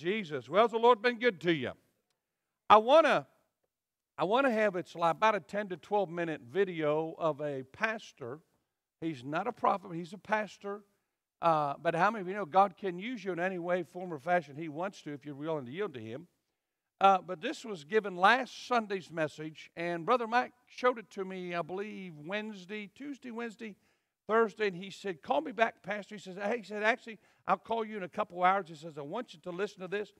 Jesus. Well, has the Lord been good to you? I want to I want to have it's like about a 10 to 12 minute video of a pastor. He's not a prophet, he's a pastor. Uh, but how many of you know God can use you in any way, form, or fashion He wants to if you're willing to yield to Him? Uh, but this was given last Sunday's message, and Brother Mike showed it to me, I believe, Wednesday, Tuesday, Wednesday, Thursday, and he said, Call me back, Pastor. He says, Hey, he said, Actually, I'll call you in a couple hours. He says, I want you to listen to this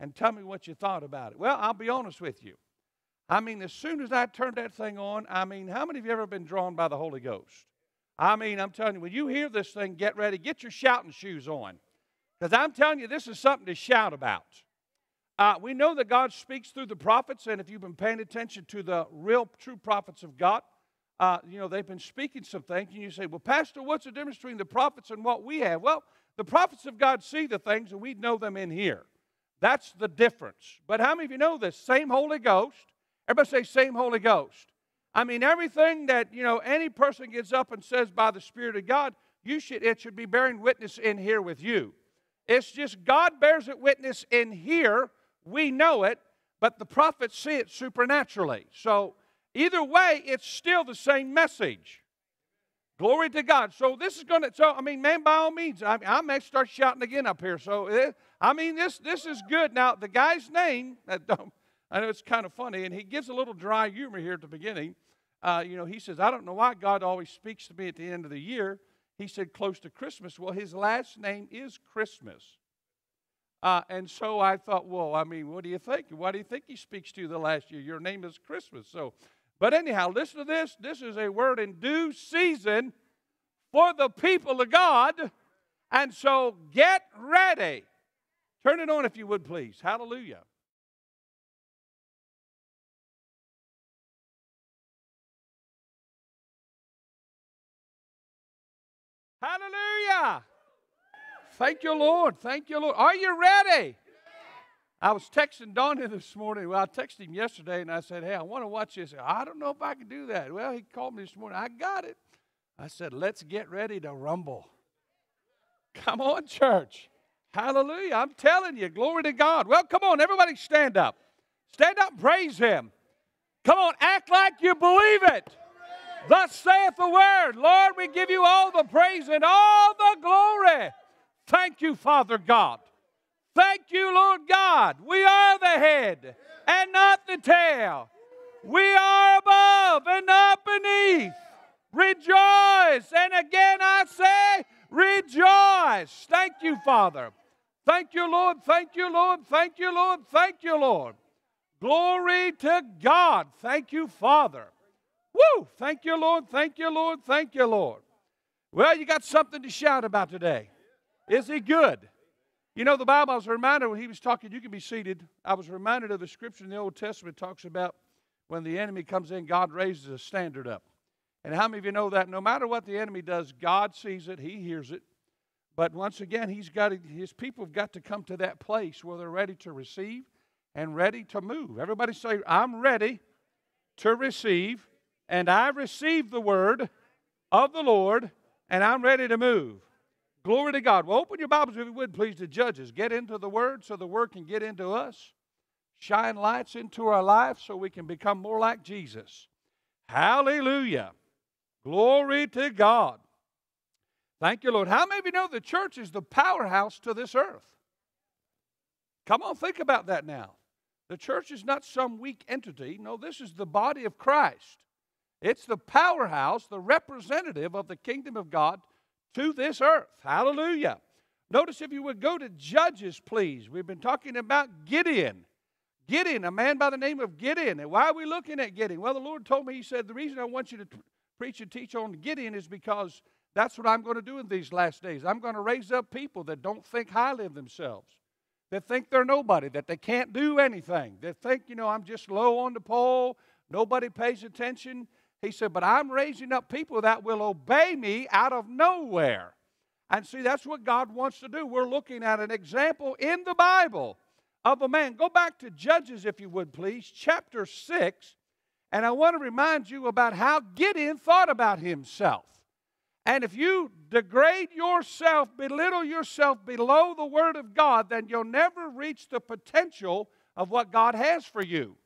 and tell me what you thought about it. Well, I'll be honest with you. I mean, as soon as I turned that thing on, I mean, how many of you ever been drawn by the Holy Ghost? I mean, I'm telling you, when you hear this thing, get ready, get your shouting shoes on. Because I'm telling you, this is something to shout about. Uh, we know that God speaks through the prophets, and if you've been paying attention to the real, true prophets of God, uh, you know, they've been speaking some things, and you say, Well, Pastor, what's the difference between the prophets and what we have? Well, the prophets of God see the things, and we know them in here. That's the difference. But how many of you know this? Same Holy Ghost. Everybody say, Same Holy Ghost. I mean, everything that, you know, any person gets up and says by the Spirit of God, you should, it should be bearing witness in here with you. It's just God bears it witness in here. We know it, but the prophets see it supernaturally. So either way, it's still the same message. Glory to God. So this is going to. So I mean, man, by all means, I, I may start shouting again up here. So eh, I mean, this this is good. Now the guy's name. Don't, I know it's kind of funny, and he gives a little dry humor here at the beginning. Uh, you know, he says, I don't know why God always speaks to me at the end of the year. He said close to Christmas. Well, his last name is Christmas. Uh, and so I thought, well, I mean, what do you think? Why do you think he speaks to you the last year? Your name is Christmas. So, but anyhow, listen to this. This is a word in due season for the people of God. And so get ready. Turn it on if you would, please. Hallelujah. Hallelujah. Thank you, Lord. Thank you, Lord. Are you ready? I was texting Donnie this morning. Well, I texted him yesterday and I said, Hey, I want to watch this. I don't know if I can do that. Well, he called me this morning. I got it. I said, Let's get ready to rumble. Come on, church. Hallelujah. I'm telling you, glory to God. Well, come on, everybody stand up. Stand up and praise Him. Come on, act like you believe it. Thus saith the word. Lord, we give you all the praise and all the glory. Thank you, Father God. Thank you, Lord God. We are the head and not the tail. We are above and not beneath. Rejoice. And again I say, rejoice. Thank you, Father. Thank you, Lord. Thank you, Lord. Thank you, Lord. Thank you, Lord. Glory to God. Thank you, Father. Woo! Thank you, Lord. Thank you, Lord. Thank you, Lord. Well, you got something to shout about today. Is he good? You know, the Bible, I was reminded when he was talking, you can be seated. I was reminded of the scripture in the Old Testament talks about when the enemy comes in, God raises a standard up. And how many of you know that no matter what the enemy does, God sees it, he hears it. But once again, he's got to, his people have got to come to that place where they're ready to receive and ready to move. Everybody say, I'm ready to receive, and I receive the word of the Lord, and I'm ready to move. Glory to God. Well, open your Bibles, if you would, please, to Judges. Get into the Word so the Word can get into us. Shine lights into our life so we can become more like Jesus. Hallelujah. Glory to God. Thank you, Lord. How many of you know the church is the powerhouse to this earth? Come on, think about that now. The church is not some weak entity. No, this is the body of Christ. It's the powerhouse, the representative of the kingdom of God to this earth. Hallelujah. Notice if you would go to Judges, please. We've been talking about Gideon. Gideon, a man by the name of Gideon. And why are we looking at Gideon? Well, the Lord told me, He said, the reason I want you to t- preach and teach on Gideon is because That's what I'm going to do in these last days. I'm going to raise up people that don't think highly of themselves, that think they're nobody, that they can't do anything, that think, you know, I'm just low on the pole, nobody pays attention. He said, But I'm raising up people that will obey me out of nowhere. And see, that's what God wants to do. We're looking at an example in the Bible of a man. Go back to Judges, if you would, please, chapter 6. And I want to remind you about how Gideon thought about himself. And if you degrade yourself, belittle yourself below the Word of God, then you'll never reach the potential of what God has for you.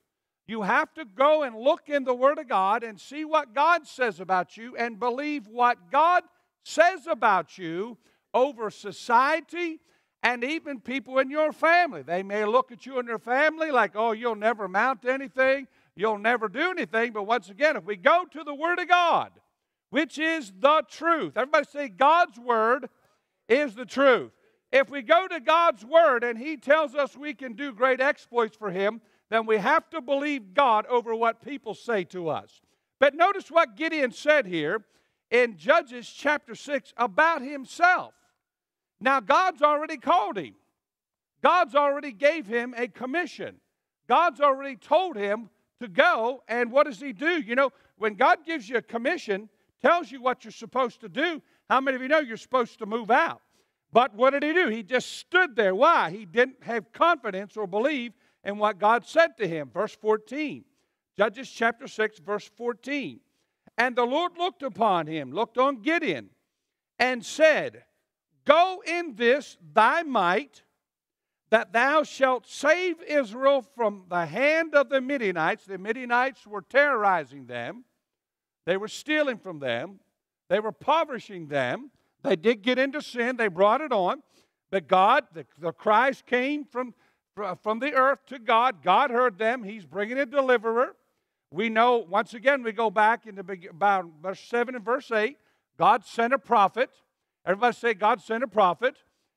You have to go and look in the Word of God and see what God says about you and believe what God says about you over society and even people in your family. They may look at you and your family like, oh, you'll never amount to anything, you'll never do anything. But once again, if we go to the Word of God, which is the truth, everybody say, God's Word is the truth. If we go to God's Word and He tells us we can do great exploits for Him, then we have to believe God over what people say to us. But notice what Gideon said here in Judges chapter 6 about himself. Now, God's already called him. God's already gave him a commission. God's already told him to go, and what does he do? You know, when God gives you a commission, tells you what you're supposed to do, how many of you know you're supposed to move out? But what did he do? He just stood there. Why? He didn't have confidence or believe in what God said to him. Verse 14. Judges chapter 6, verse 14. And the Lord looked upon him, looked on Gideon, and said, Go in this thy might, that thou shalt save Israel from the hand of the Midianites. The Midianites were terrorizing them, they were stealing from them, they were impoverishing them. They did get into sin, they brought it on. But God, the, the cries came from, from the earth to God. God heard them. He's bringing a deliverer. We know, once again, we go back into about verse 7 and verse 8. God sent a prophet. Everybody say, God sent a prophet.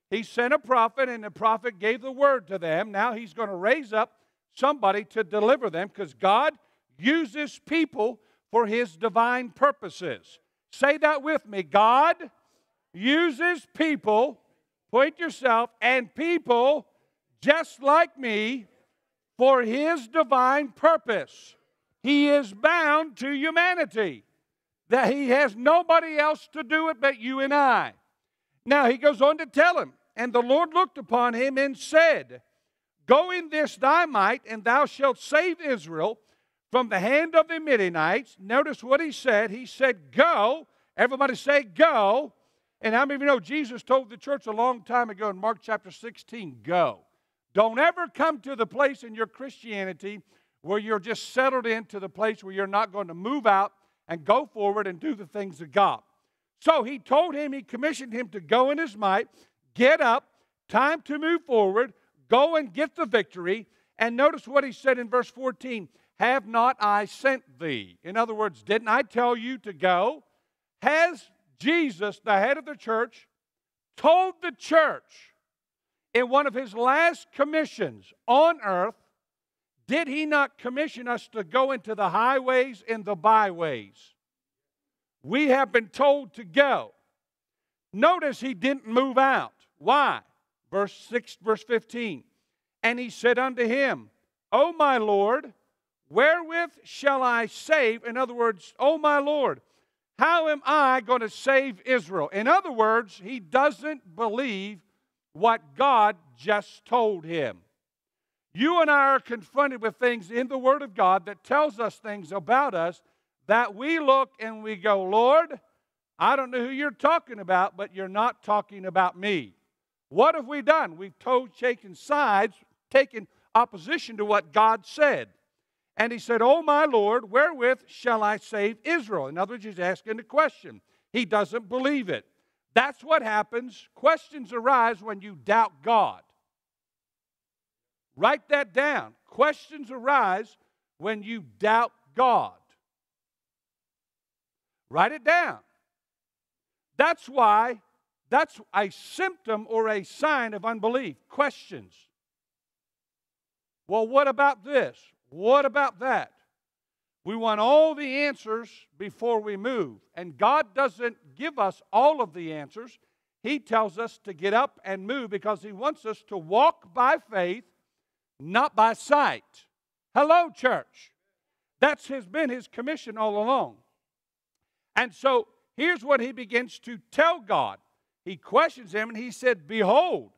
He sent a prophet, and the prophet gave the word to them. Now he's going to raise up somebody to deliver them because God uses people for his divine purposes. Say that with me. God uses people, point yourself, and people just like me for his divine purpose. He is bound to humanity, that he has nobody else to do it but you and I. Now he goes on to tell him, and the Lord looked upon him and said, Go in this thy might, and thou shalt save Israel from the hand of the Midianites. Notice what he said. He said, Go. Everybody say, Go. And how many of you know Jesus told the church a long time ago in Mark chapter 16, Go. Don't ever come to the place in your Christianity where you're just settled into the place where you're not going to move out and go forward and do the things of God. So he told him, he commissioned him to go in his might, get up, time to move forward, go and get the victory. And notice what he said in verse 14 Have not I sent thee? In other words, didn't I tell you to go? Has Jesus, the head of the church, told the church in one of his last commissions on earth, did he not commission us to go into the highways and the byways? We have been told to go. Notice he didn't move out. Why? Verse 6, verse 15. And he said unto him, O my Lord, wherewith shall I save? In other words, O my Lord, how am I going to save Israel? In other words, he doesn't believe what God just told him. You and I are confronted with things in the Word of God that tells us things about us that we look and we go, Lord, I don't know who you're talking about, but you're not talking about me. What have we done? We've told, taken sides, taken opposition to what God said. And he said, Oh, my Lord, wherewith shall I save Israel? In other words, he's asking a question. He doesn't believe it. That's what happens. Questions arise when you doubt God. Write that down. Questions arise when you doubt God. Write it down. That's why that's a symptom or a sign of unbelief. Questions. Well, what about this? What about that? We want all the answers before we move. And God doesn't give us all of the answers. He tells us to get up and move because He wants us to walk by faith, not by sight. Hello, church. That's has been His commission all along. And so here's what He begins to tell God. He questions Him and He said, Behold,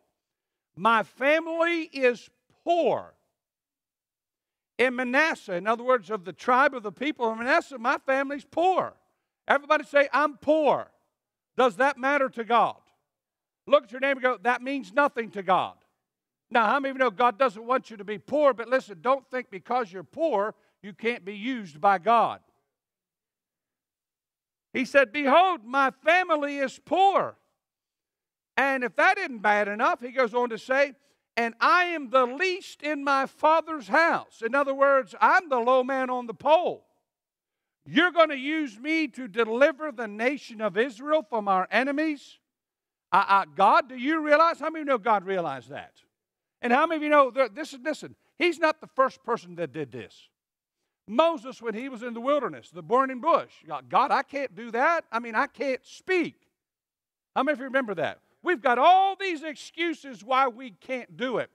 my family is poor in Manasseh, in other words, of the tribe of the people of Manasseh, my family's poor. Everybody say, I'm poor. Does that matter to God? Look at your neighbor and go, that means nothing to God. Now, how many of you know God doesn't want you to be poor? But listen, don't think because you're poor, you can't be used by God. He said, Behold, my family is poor. And if that isn't bad enough, he goes on to say, and I am the least in my father's house. In other words, I'm the low man on the pole. You're going to use me to deliver the nation of Israel from our enemies? I, I, God, do you realize? How many of you know God realized that? And how many of you know this is, listen, he's not the first person that did this. Moses, when he was in the wilderness, the burning bush, God, I can't do that. I mean, I can't speak. How many of you remember that? We've got all these excuses why we can't do it.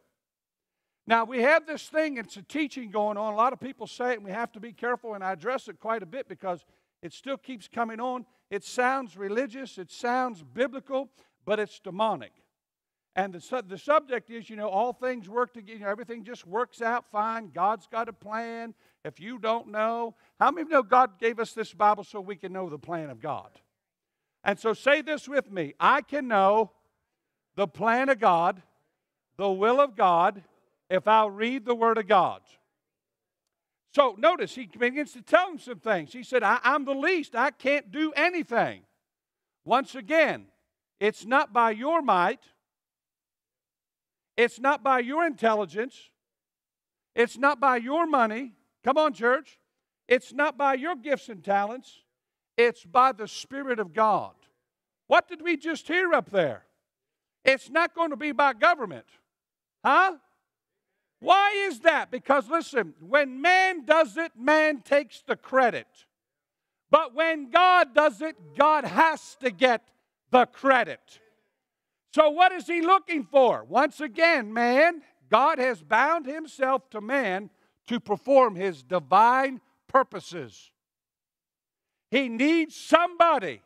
Now, we have this thing, it's a teaching going on. A lot of people say it, and we have to be careful, and I address it quite a bit because it still keeps coming on. It sounds religious, it sounds biblical, but it's demonic. And the, su- the subject is, you know, all things work together, you know, everything just works out fine. God's got a plan. If you don't know, how many know God gave us this Bible so we can know the plan of God? And so say this with me I can know the plan of God, the will of God, if I'll read the Word of God. So notice, he begins to tell him some things. He said, I, am the least. I can't do anything. Once again, it's not by your might, it's not by your intelligence, it's not by your money. Come on, church. It's not by your gifts and talents, it's by the Spirit of God. What did we just hear up there? It's not going to be by government. Huh? Why is that? Because listen, when man does it, man takes the credit. But when God does it, God has to get the credit. So, what is he looking for? Once again, man, God has bound himself to man to perform his divine purposes. He needs somebody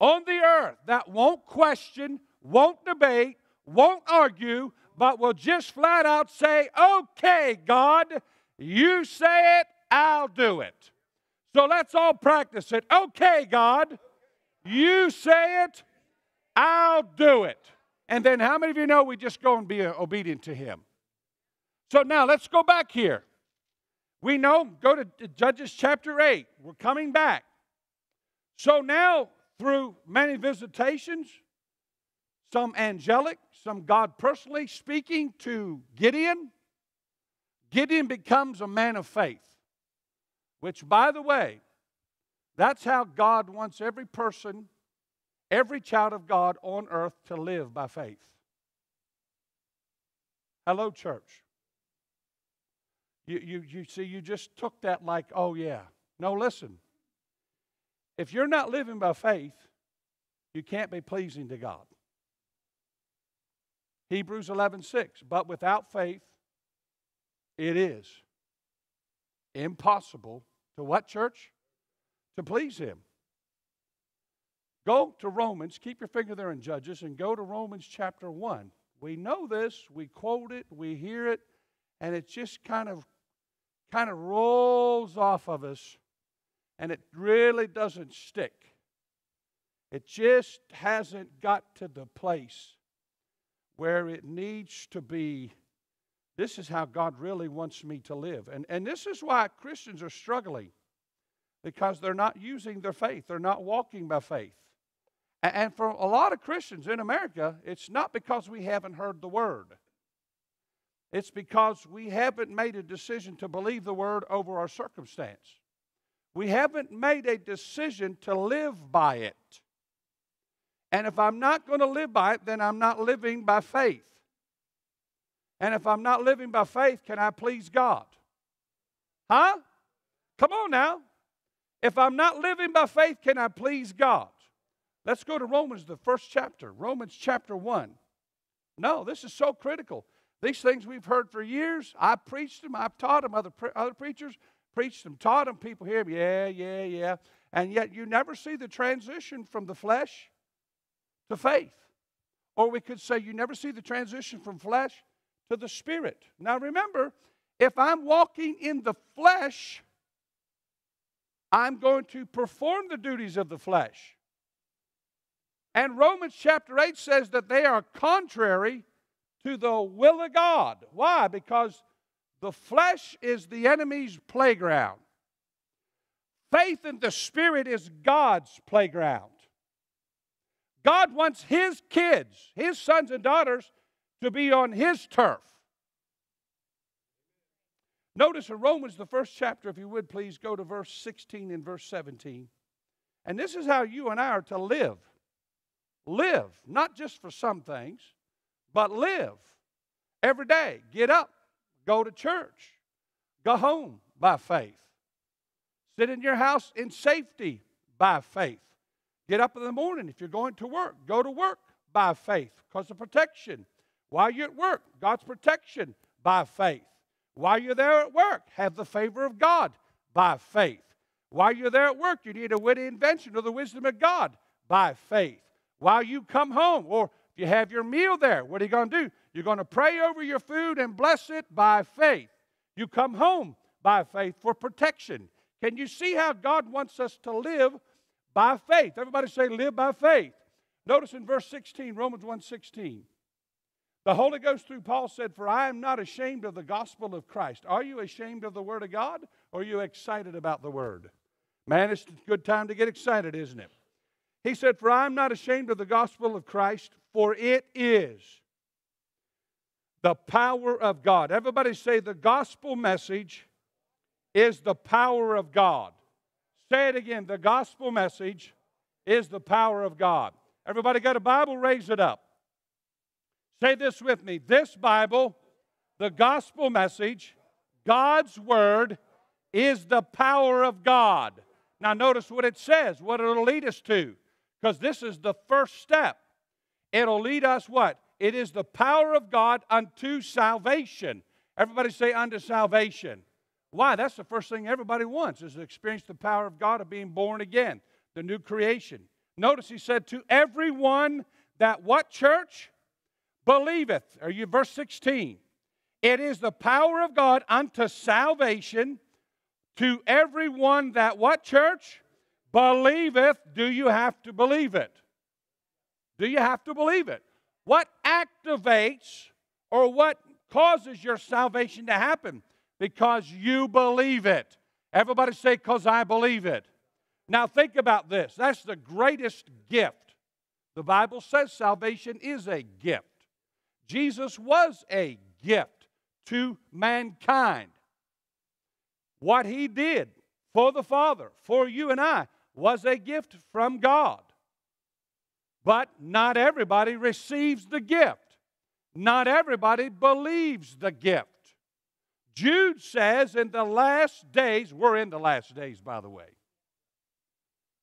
on the earth that won't question, won't debate, won't argue, but will just flat out say, Okay, God, you say it, I'll do it. So let's all practice it. Okay, God, you say it, I'll do it. And then how many of you know we just go and be obedient to Him? So now let's go back here. We know, go to Judges chapter 8. We're coming back. So now, through many visitations, some angelic, some God personally speaking to Gideon, Gideon becomes a man of faith. Which, by the way, that's how God wants every person, every child of God on earth to live by faith. Hello, church. You, you, you see, you just took that like, oh, yeah. No, listen. If you're not living by faith, you can't be pleasing to God. Hebrews 11 6. But without faith, it is impossible to what, church? To please Him. Go to Romans, keep your finger there in Judges, and go to Romans chapter 1. We know this, we quote it, we hear it, and it just kind of kind of rolls off of us and it really doesn't stick. It just hasn't got to the place where it needs to be. This is how God really wants me to live. And, and this is why Christians are struggling because they're not using their faith, they're not walking by faith. And, and for a lot of Christians in America, it's not because we haven't heard the word. It's because we haven't made a decision to believe the word over our circumstance. We haven't made a decision to live by it. And if I'm not going to live by it, then I'm not living by faith. And if I'm not living by faith, can I please God? Huh? Come on now. If I'm not living by faith, can I please God? Let's go to Romans, the first chapter, Romans chapter 1. No, this is so critical. These things we've heard for years. I preached them, I've taught them, other, pre- other preachers preached them, taught them. People hear me, yeah, yeah, yeah. And yet you never see the transition from the flesh to faith. Or we could say you never see the transition from flesh to the spirit. Now remember, if I'm walking in the flesh, I'm going to perform the duties of the flesh. And Romans chapter 8 says that they are contrary to the will of God. Why? Because the flesh is the enemy's playground. Faith in the Spirit is God's playground. God wants His kids, His sons and daughters, to be on His turf. Notice in Romans, the first chapter, if you would please go to verse 16 and verse 17. And this is how you and I are to live. Live, not just for some things, but live every day. Get up, go to church, go home by faith. Sit in your house in safety by faith. Get up in the morning if you're going to work. Go to work by faith because of protection. While you're at work, God's protection by faith. While you're there at work, have the favor of God by faith. While you're there at work, you need a witty invention or the wisdom of God by faith. While you come home, or if you have your meal there, what are you going to do? You're going to pray over your food and bless it by faith. You come home by faith for protection. Can you see how God wants us to live by faith? Everybody say, live by faith. Notice in verse 16, Romans 1 16. The Holy Ghost through Paul said, For I am not ashamed of the gospel of Christ. Are you ashamed of the Word of God? Or are you excited about the Word? Man, it's a good time to get excited, isn't it? He said, For I am not ashamed of the gospel of Christ, for it is the power of God. Everybody say, The gospel message is the power of God. Say it again. The gospel message is the power of God. Everybody got a Bible? Raise it up. Say this with me. This Bible, the gospel message, God's word, is the power of God. Now, notice what it says, what it'll lead us to, because this is the first step. It'll lead us what? It is the power of God unto salvation. Everybody say, unto salvation. Why? That's the first thing everybody wants is to experience the power of God of being born again, the new creation. Notice he said, to everyone that what church? Believeth. Are you verse 16? It is the power of God unto salvation to everyone that what church? Believeth. Do you have to believe it? Do you have to believe it? What activates or what causes your salvation to happen? Because you believe it. Everybody say, because I believe it. Now think about this. That's the greatest gift. The Bible says salvation is a gift. Jesus was a gift to mankind. What he did for the Father, for you and I, was a gift from God. But not everybody receives the gift. Not everybody believes the gift. Jude says in the last days, we're in the last days, by the way.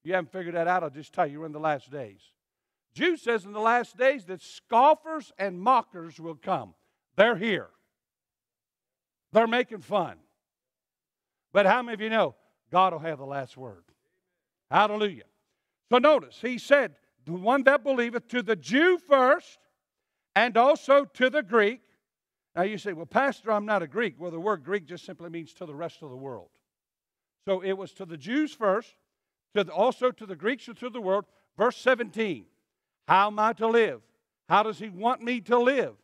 You haven't figured that out, I'll just tell you, we're in the last days. Jude says in the last days that scoffers and mockers will come. They're here. They're making fun. But how many of you know God will have the last word? Hallelujah. So notice, he said, the one that believeth to the Jew first and also to the Greek. Now you say, well, Pastor, I'm not a Greek. Well, the word Greek just simply means to the rest of the world. So it was to the Jews first, to the, also to the Greeks and to the world. Verse 17 How am I to live? How does he want me to live?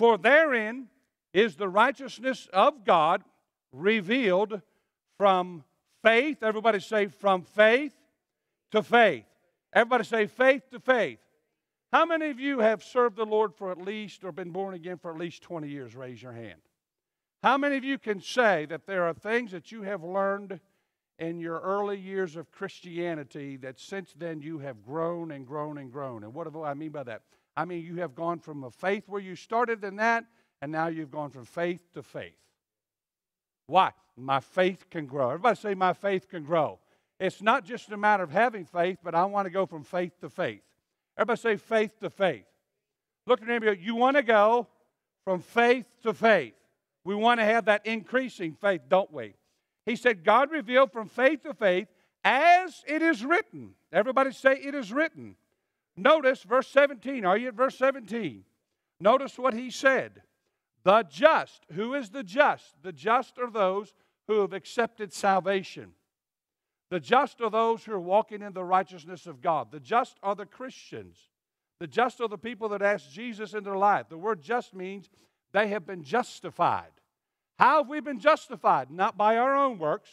For therein is the righteousness of God revealed from faith. Everybody say, from faith to faith. Everybody say faith to faith. How many of you have served the Lord for at least or been born again for at least 20 years? Raise your hand. How many of you can say that there are things that you have learned in your early years of Christianity that since then you have grown and grown and grown? And what do I mean by that? I mean you have gone from a faith where you started in that, and now you've gone from faith to faith. Why? My faith can grow. Everybody say, My faith can grow. It's not just a matter of having faith, but I want to go from faith to faith. Everybody say, Faith to faith. Look at your. You want to go from faith to faith. We want to have that increasing faith, don't we? He said, God revealed from faith to faith as it is written. Everybody say, It is written. Notice verse 17. Are you at verse 17? Notice what he said. The just. Who is the just? The just are those who have accepted salvation. The just are those who are walking in the righteousness of God. The just are the Christians. The just are the people that ask Jesus in their life. The word just means they have been justified. How have we been justified? Not by our own works.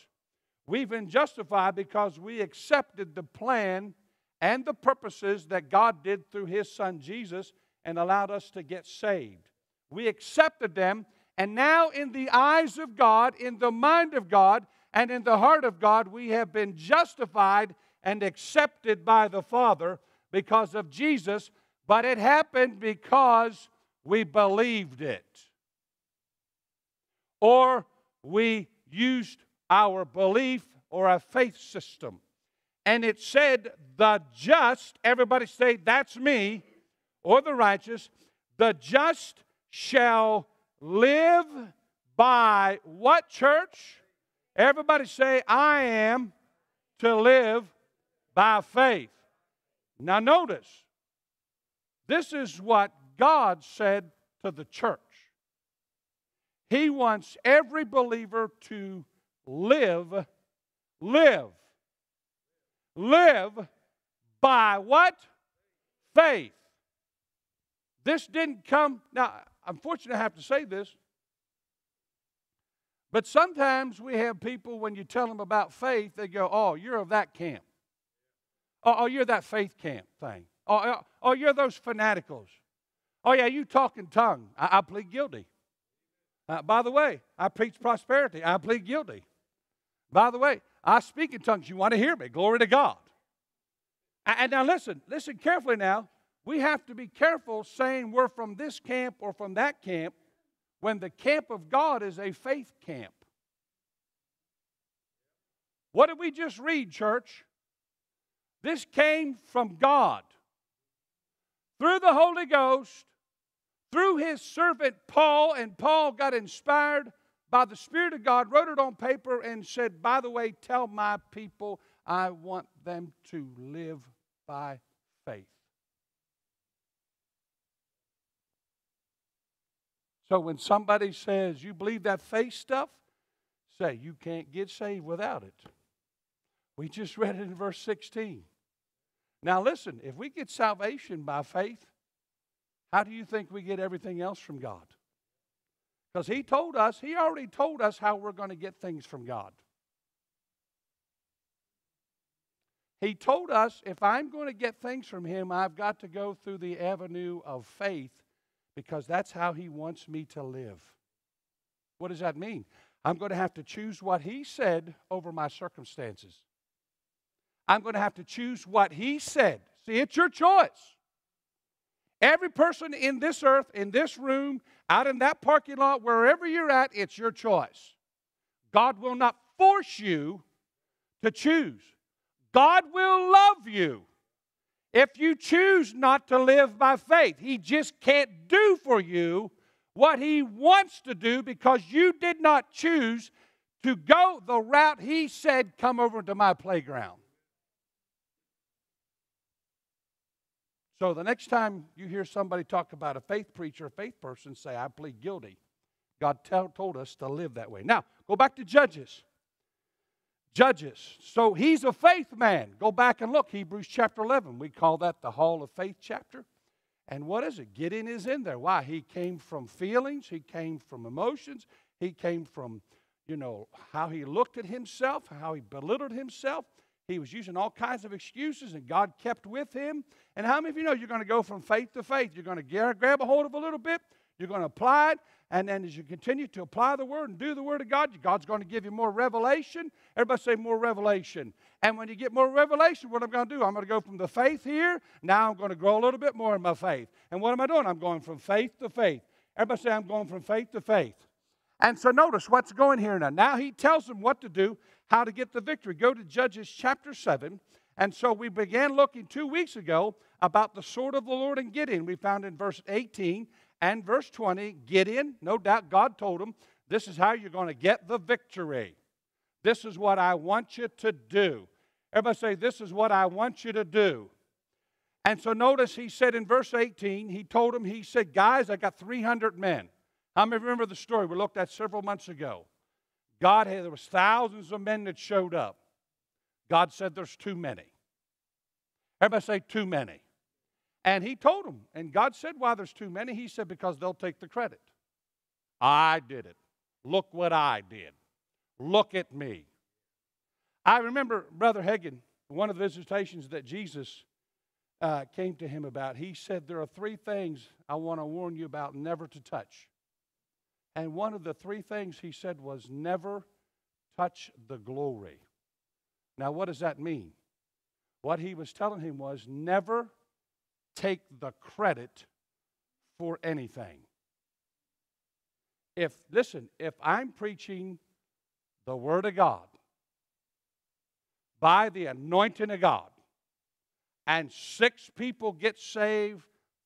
We've been justified because we accepted the plan and the purposes that God did through His Son Jesus and allowed us to get saved. We accepted them, and now, in the eyes of God, in the mind of God, and in the heart of God, we have been justified and accepted by the Father because of Jesus, but it happened because we believed it. Or we used our belief or a faith system. And it said, the just, everybody say, that's me, or the righteous, the just shall live by what church? Everybody say, I am to live by faith. Now, notice, this is what God said to the church. He wants every believer to live, live, live by what? Faith. This didn't come, now, I'm fortunate have to say this, but sometimes we have people, when you tell them about faith, they go, Oh, you're of that camp. Oh, oh you're that faith camp thing. Oh, oh, oh, you're those fanaticals. Oh, yeah, you talk in tongue. I, I plead guilty. Uh, by the way, I preach prosperity. I plead guilty. By the way, I speak in tongues. You want to hear me? Glory to God. And now listen, listen carefully now. We have to be careful saying we're from this camp or from that camp when the camp of God is a faith camp. What did we just read, church? This came from God through the Holy Ghost, through his servant Paul, and Paul got inspired by the Spirit of God, wrote it on paper, and said, By the way, tell my people I want them to live by faith. So when somebody says, You believe that faith stuff? Say, You can't get saved without it. We just read it in verse 16. Now, listen, if we get salvation by faith, how do you think we get everything else from God? Because He told us, He already told us how we're going to get things from God. He told us if I'm going to get things from Him, I've got to go through the avenue of faith because that's how He wants me to live. What does that mean? I'm going to have to choose what He said over my circumstances. I'm going to have to choose what He said. See, it's your choice. Every person in this earth, in this room, out in that parking lot, wherever you're at, it's your choice. God will not force you to choose. God will love you if you choose not to live by faith. He just can't do for you what He wants to do because you did not choose to go the route He said, Come over to my playground. So the next time you hear somebody talk about a faith preacher, a faith person, say, I plead guilty. God tell, told us to live that way. Now, go back to Judges. Judges. So he's a faith man. Go back and look. Hebrews chapter 11. We call that the Hall of Faith chapter. And what is it? Gideon is in there. Why? He came from feelings, he came from emotions, he came from, you know, how he looked at himself, how he belittled himself. He was using all kinds of excuses, and God kept with him. And how many of you know you're going to go from faith to faith? You're going to grab a hold of a little bit, you're going to apply it, and then as you continue to apply the word and do the word of God, God's going to give you more revelation. Everybody say more revelation. And when you get more revelation, what I'm going to do? I'm going to go from the faith here. Now I'm going to grow a little bit more in my faith. And what am I doing? I'm going from faith to faith. Everybody say I'm going from faith to faith. And so notice what's going here now. Now he tells them what to do, how to get the victory. Go to Judges chapter 7. And so we began looking two weeks ago about the sword of the Lord and Gideon. We found in verse 18 and verse 20, Gideon, no doubt God told him, this is how you're going to get the victory. This is what I want you to do. Everybody say, This is what I want you to do. And so notice he said in verse 18, he told him, he said, Guys, I got 300 men. How many remember the story we looked at several months ago? God had, there was thousands of men that showed up. God said, There's too many. Everybody say, Too many. And he told them, and God said, Why there's too many? He said, Because they'll take the credit. I did it. Look what I did. Look at me. I remember Brother Hagin, one of the visitations that Jesus uh, came to him about. He said, There are three things I want to warn you about never to touch. And one of the three things he said was, Never touch the glory. Now, what does that mean? What he was telling him was, Never take the credit for anything. If, listen, if I'm preaching the Word of God by the anointing of God, and six people get saved,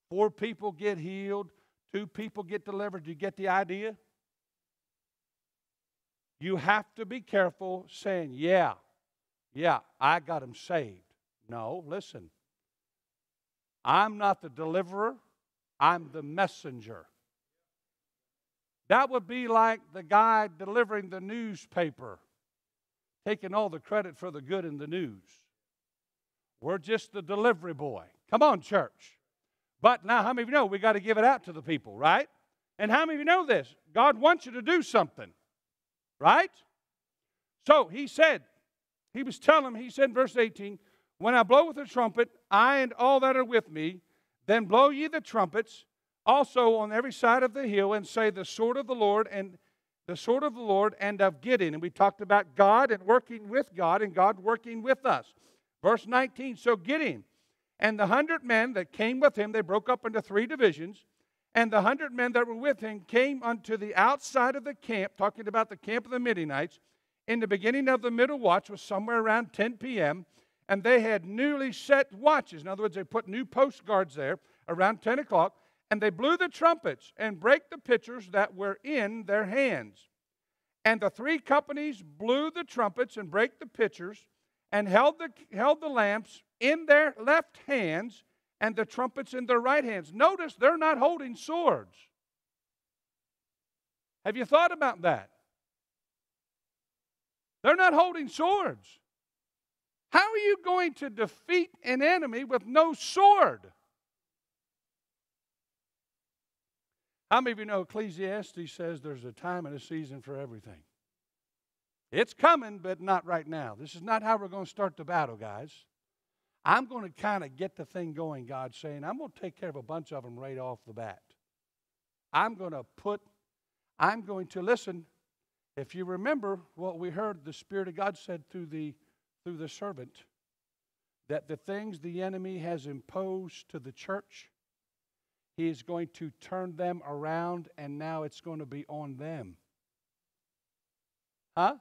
four people get healed, two people get delivered, you get the idea? You have to be careful saying, Yeah, yeah, I got them saved. No, listen. I'm not the deliverer, I'm the messenger. That would be like the guy delivering the newspaper, taking all the credit for the good in the news. We're just the delivery boy. Come on, church. But now, how many of you know we got to give it out to the people, right? And how many of you know this? God wants you to do something, right? So he said, he was telling them, he said in verse 18, When I blow with the trumpet, I and all that are with me, then blow ye the trumpets also on every side of the hill, and say, The sword of the Lord and the sword of the Lord and of Gideon. And we talked about God and working with God and God working with us. Verse 19 So Gideon and the hundred men that came with him, they broke up into three divisions. And the hundred men that were with him came unto the outside of the camp, talking about the camp of the Midianites. In the beginning of the middle watch was somewhere around 10 p.m., and they had newly set watches. In other words, they put new post guards there around 10 o'clock, and they blew the trumpets and brake the pitchers that were in their hands. And the three companies blew the trumpets and brake the pitchers and held the, held the lamps in their left hands and the trumpets in their right hands. Notice they're not holding swords. Have you thought about that? They're not holding swords. How are you going to defeat an enemy with no sword? How many of you know Ecclesiastes says there's a time and a season for everything? It's coming, but not right now. This is not how we're going to start the battle, guys. I'm going to kind of get the thing going, God's saying. I'm going to take care of a bunch of them right off the bat. I'm going to put, I'm going to listen. If you remember what we heard, the Spirit of God said through the, through the servant, that the things the enemy has imposed to the church, he is going to turn them around, and now it's going to be on them. Huh?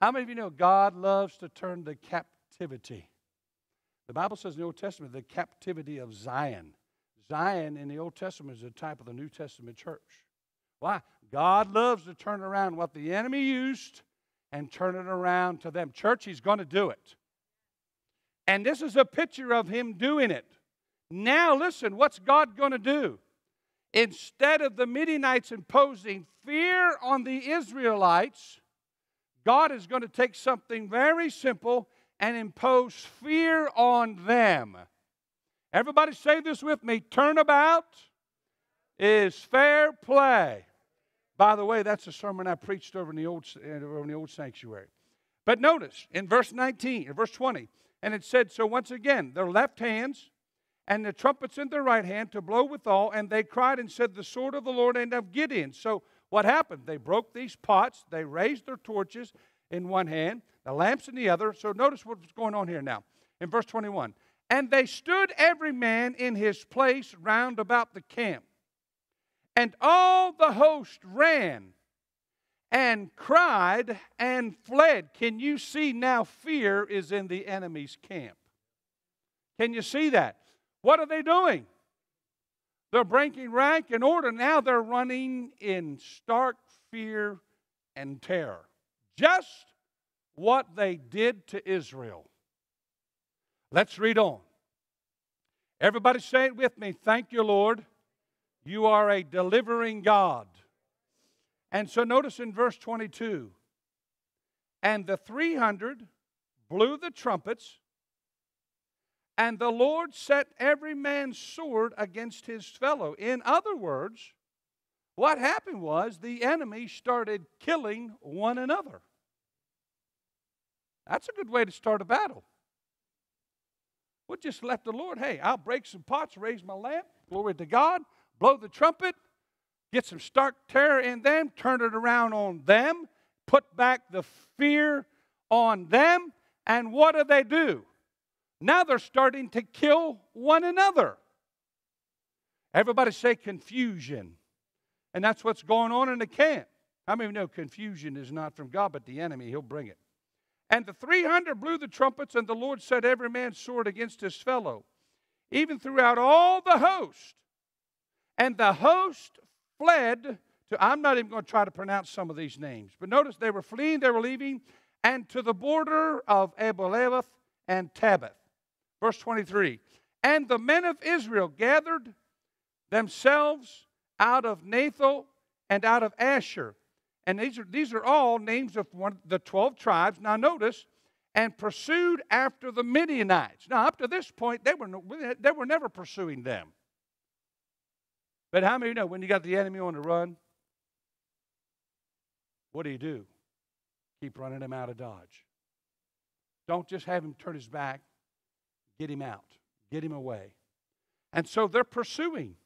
How many of you know God loves to turn the captivity? The Bible says in the Old Testament, the captivity of Zion. Zion in the Old Testament is a type of the New Testament church. Why? God loves to turn around what the enemy used and turn it around to them. Church, He's going to do it. And this is a picture of Him doing it. Now, listen, what's God going to do? Instead of the Midianites imposing fear on the Israelites, God is going to take something very simple and impose fear on them. Everybody say this with me turnabout is fair play. By the way, that's a sermon I preached over in the old, uh, over in the old sanctuary. But notice in verse 19, in verse 20, and it said, So once again, their left hands and the trumpets in their right hand to blow withal, and they cried and said, The sword of the Lord and of Gideon. So what happened? They broke these pots, they raised their torches in one hand, the lamps in the other. So notice what's going on here now. In verse 21 And they stood every man in his place round about the camp. And all the host ran and cried and fled. Can you see now fear is in the enemy's camp? Can you see that? What are they doing? They're breaking rank and order. Now they're running in stark fear and terror. Just what they did to Israel. Let's read on. Everybody say it with me. Thank you, Lord. You are a delivering God. And so notice in verse 22 and the 300 blew the trumpets, and the Lord set every man's sword against his fellow. In other words, what happened was the enemy started killing one another. That's a good way to start a battle. We'll just let the Lord, hey, I'll break some pots, raise my lamp, glory to God, blow the trumpet, get some stark terror in them, turn it around on them, put back the fear on them, and what do they do? Now they're starting to kill one another. Everybody say confusion. And that's what's going on in the camp. How many know confusion is not from God, but the enemy, he'll bring it. And the 300 blew the trumpets, and the Lord set every man's sword against his fellow, even throughout all the host. And the host fled to, I'm not even going to try to pronounce some of these names, but notice they were fleeing, they were leaving, and to the border of Abimelech and Tabith. Verse 23 And the men of Israel gathered themselves out of Nathal and out of Asher. And these are, these are all names of one, the 12 tribes. Now, notice, and pursued after the Midianites. Now, up to this point, they were, they were never pursuing them. But how many know when you got the enemy on the run, what do you do? Keep running him out of Dodge. Don't just have him turn his back, get him out, get him away. And so they're pursuing.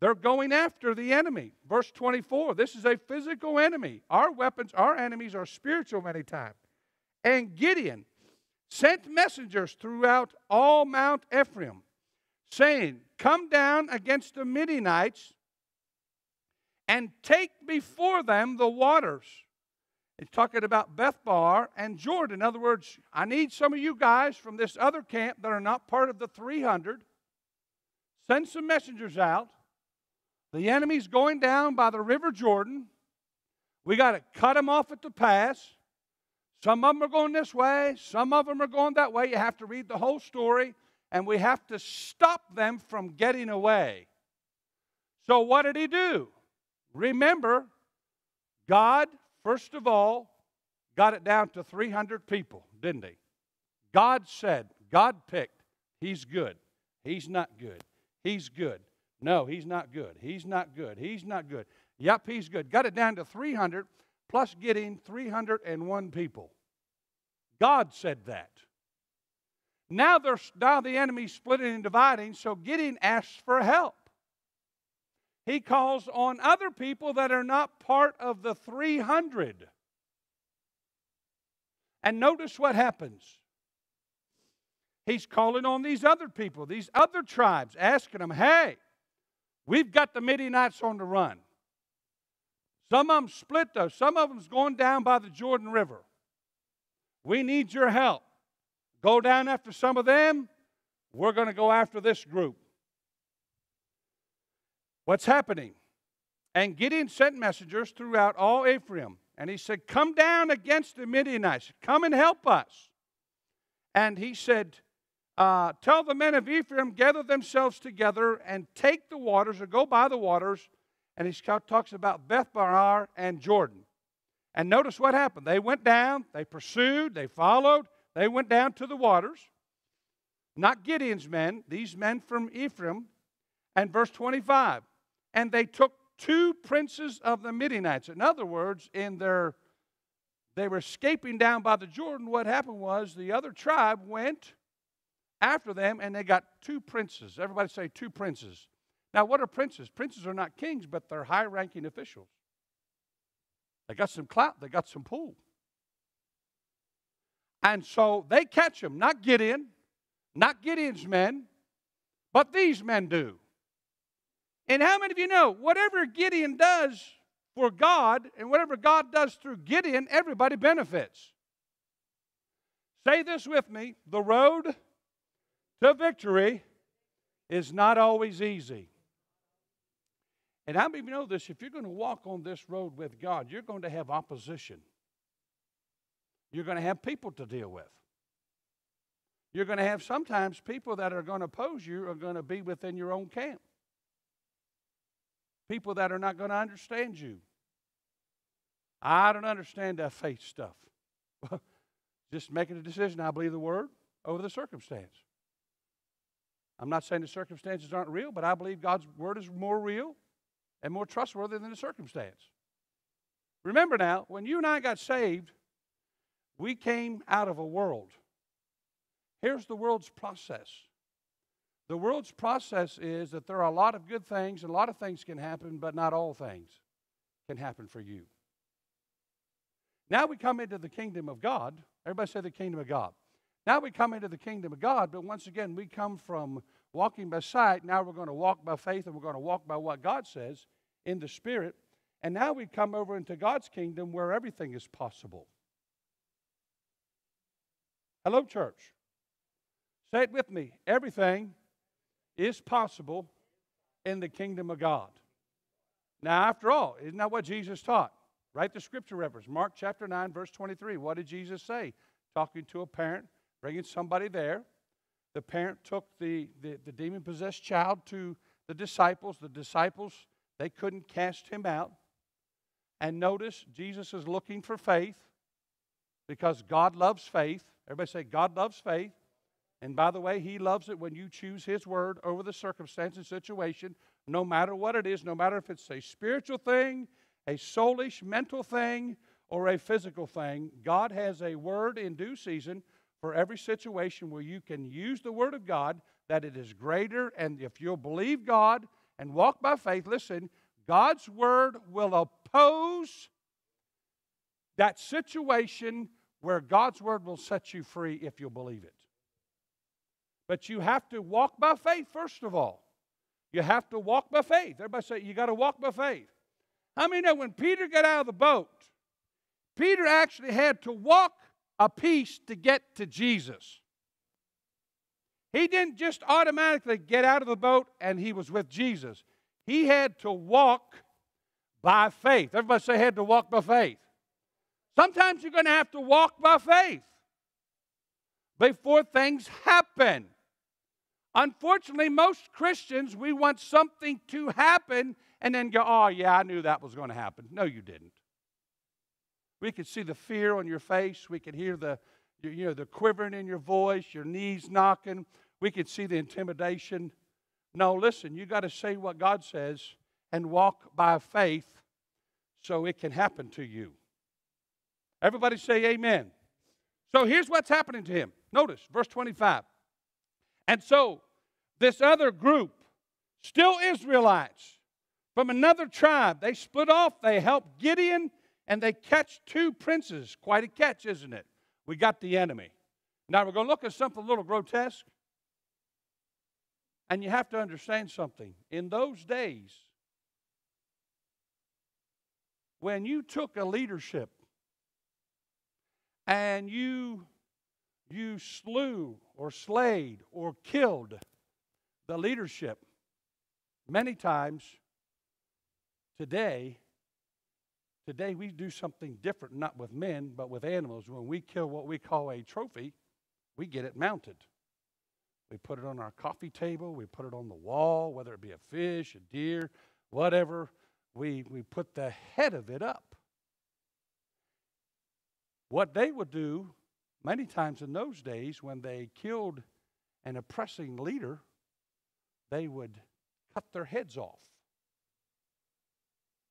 They're going after the enemy. Verse 24 this is a physical enemy. Our weapons, our enemies are spiritual many times. And Gideon sent messengers throughout all Mount Ephraim, saying, Come down against the Midianites and take before them the waters. It's talking about Bethbar and Jordan. In other words, I need some of you guys from this other camp that are not part of the 300. Send some messengers out. The enemy's going down by the River Jordan. We got to cut them off at the pass. Some of them are going this way, some of them are going that way. You have to read the whole story, and we have to stop them from getting away. So, what did he do? Remember, God, first of all, got it down to 300 people, didn't he? God said, God picked, He's good. He's not good. He's good. No, He's not good. He's not good. He's not good. Yep, He's good. Got it down to 300 plus getting 301 people. God said that. Now, there's, now the enemy's splitting and dividing, so Gideon asks for help. He calls on other people that are not part of the 300. And notice what happens. He's calling on these other people, these other tribes, asking them, hey, we've got the Midianites on the run. Some of them split, though. Some of them's going down by the Jordan River. We need your help. Go down after some of them. We're going to go after this group. What's happening? And Gideon sent messengers throughout all Ephraim. And he said, Come down against the Midianites. Come and help us. And he said, uh, Tell the men of Ephraim, gather themselves together and take the waters or go by the waters. And he talks about Beth Barar and Jordan. And notice what happened. They went down, they pursued, they followed, they went down to the waters. Not Gideon's men, these men from Ephraim. And verse 25 and they took two princes of the Midianites. In other words, in their they were escaping down by the Jordan. What happened was the other tribe went after them and they got two princes. Everybody say two princes. Now, what are princes? Princes are not kings, but they're high ranking officials. They got some clout, they got some pull. And so they catch them, not Gideon, not Gideon's men, but these men do. And how many of you know, whatever Gideon does for God, and whatever God does through Gideon, everybody benefits. Say this with me the road to victory is not always easy. And how many of you know this? If you're going to walk on this road with God, you're going to have opposition. You're going to have people to deal with. You're going to have sometimes people that are going to oppose you are going to be within your own camp. People that are not going to understand you. I don't understand that faith stuff. Just making a decision, I believe the word over the circumstance. I'm not saying the circumstances aren't real, but I believe God's word is more real and more trustworthy than the circumstance. Remember now, when you and I got saved, we came out of a world. Here's the world's process. The world's process is that there are a lot of good things, and a lot of things can happen, but not all things can happen for you. Now we come into the kingdom of God. Everybody say the kingdom of God. Now we come into the kingdom of God, but once again, we come from walking by sight. Now we're going to walk by faith and we're going to walk by what God says in the Spirit. And now we come over into God's kingdom where everything is possible. Hello, church. Say it with me. Everything is possible in the kingdom of God. Now, after all, isn't that what Jesus taught? Write the scripture reference. Mark chapter 9, verse 23. What did Jesus say? Talking to a parent, bringing somebody there. The parent took the, the, the demon possessed child to the disciples. The disciples, they couldn't cast him out. And notice, Jesus is looking for faith because God loves faith. Everybody say, God loves faith. And by the way, He loves it when you choose His word over the circumstance and situation, no matter what it is, no matter if it's a spiritual thing, a soulish mental thing, or a physical thing. God has a word in due season for every situation where you can use the word of God, that it is greater. And if you'll believe God and walk by faith, listen, God's word will oppose that situation where God's word will set you free if you'll believe it. But you have to walk by faith, first of all. You have to walk by faith. Everybody say, you got to walk by faith. How many know when Peter got out of the boat, Peter actually had to walk a piece to get to Jesus. He didn't just automatically get out of the boat and he was with Jesus. He had to walk by faith. Everybody say, had to walk by faith. Sometimes you're going to have to walk by faith before things happen. Unfortunately, most Christians, we want something to happen and then go, oh, yeah, I knew that was going to happen. No, you didn't. We could see the fear on your face. We could hear the, you know, the quivering in your voice, your knees knocking. We could see the intimidation. No, listen, you got to say what God says and walk by faith so it can happen to you. Everybody say amen. So here's what's happening to him. Notice verse 25. And so this other group, still Israelites from another tribe, they split off, they helped Gideon, and they catch two princes. Quite a catch, isn't it? We got the enemy. Now we're going to look at something a little grotesque. And you have to understand something. In those days, when you took a leadership and you you slew or slayed or killed the leadership many times. Today today we do something different not with men but with animals. When we kill what we call a trophy we get it mounted. We put it on our coffee table we put it on the wall whether it be a fish a deer whatever. We we put the head of it up what they would do many times in those days when they killed an oppressing leader, they would cut their heads off.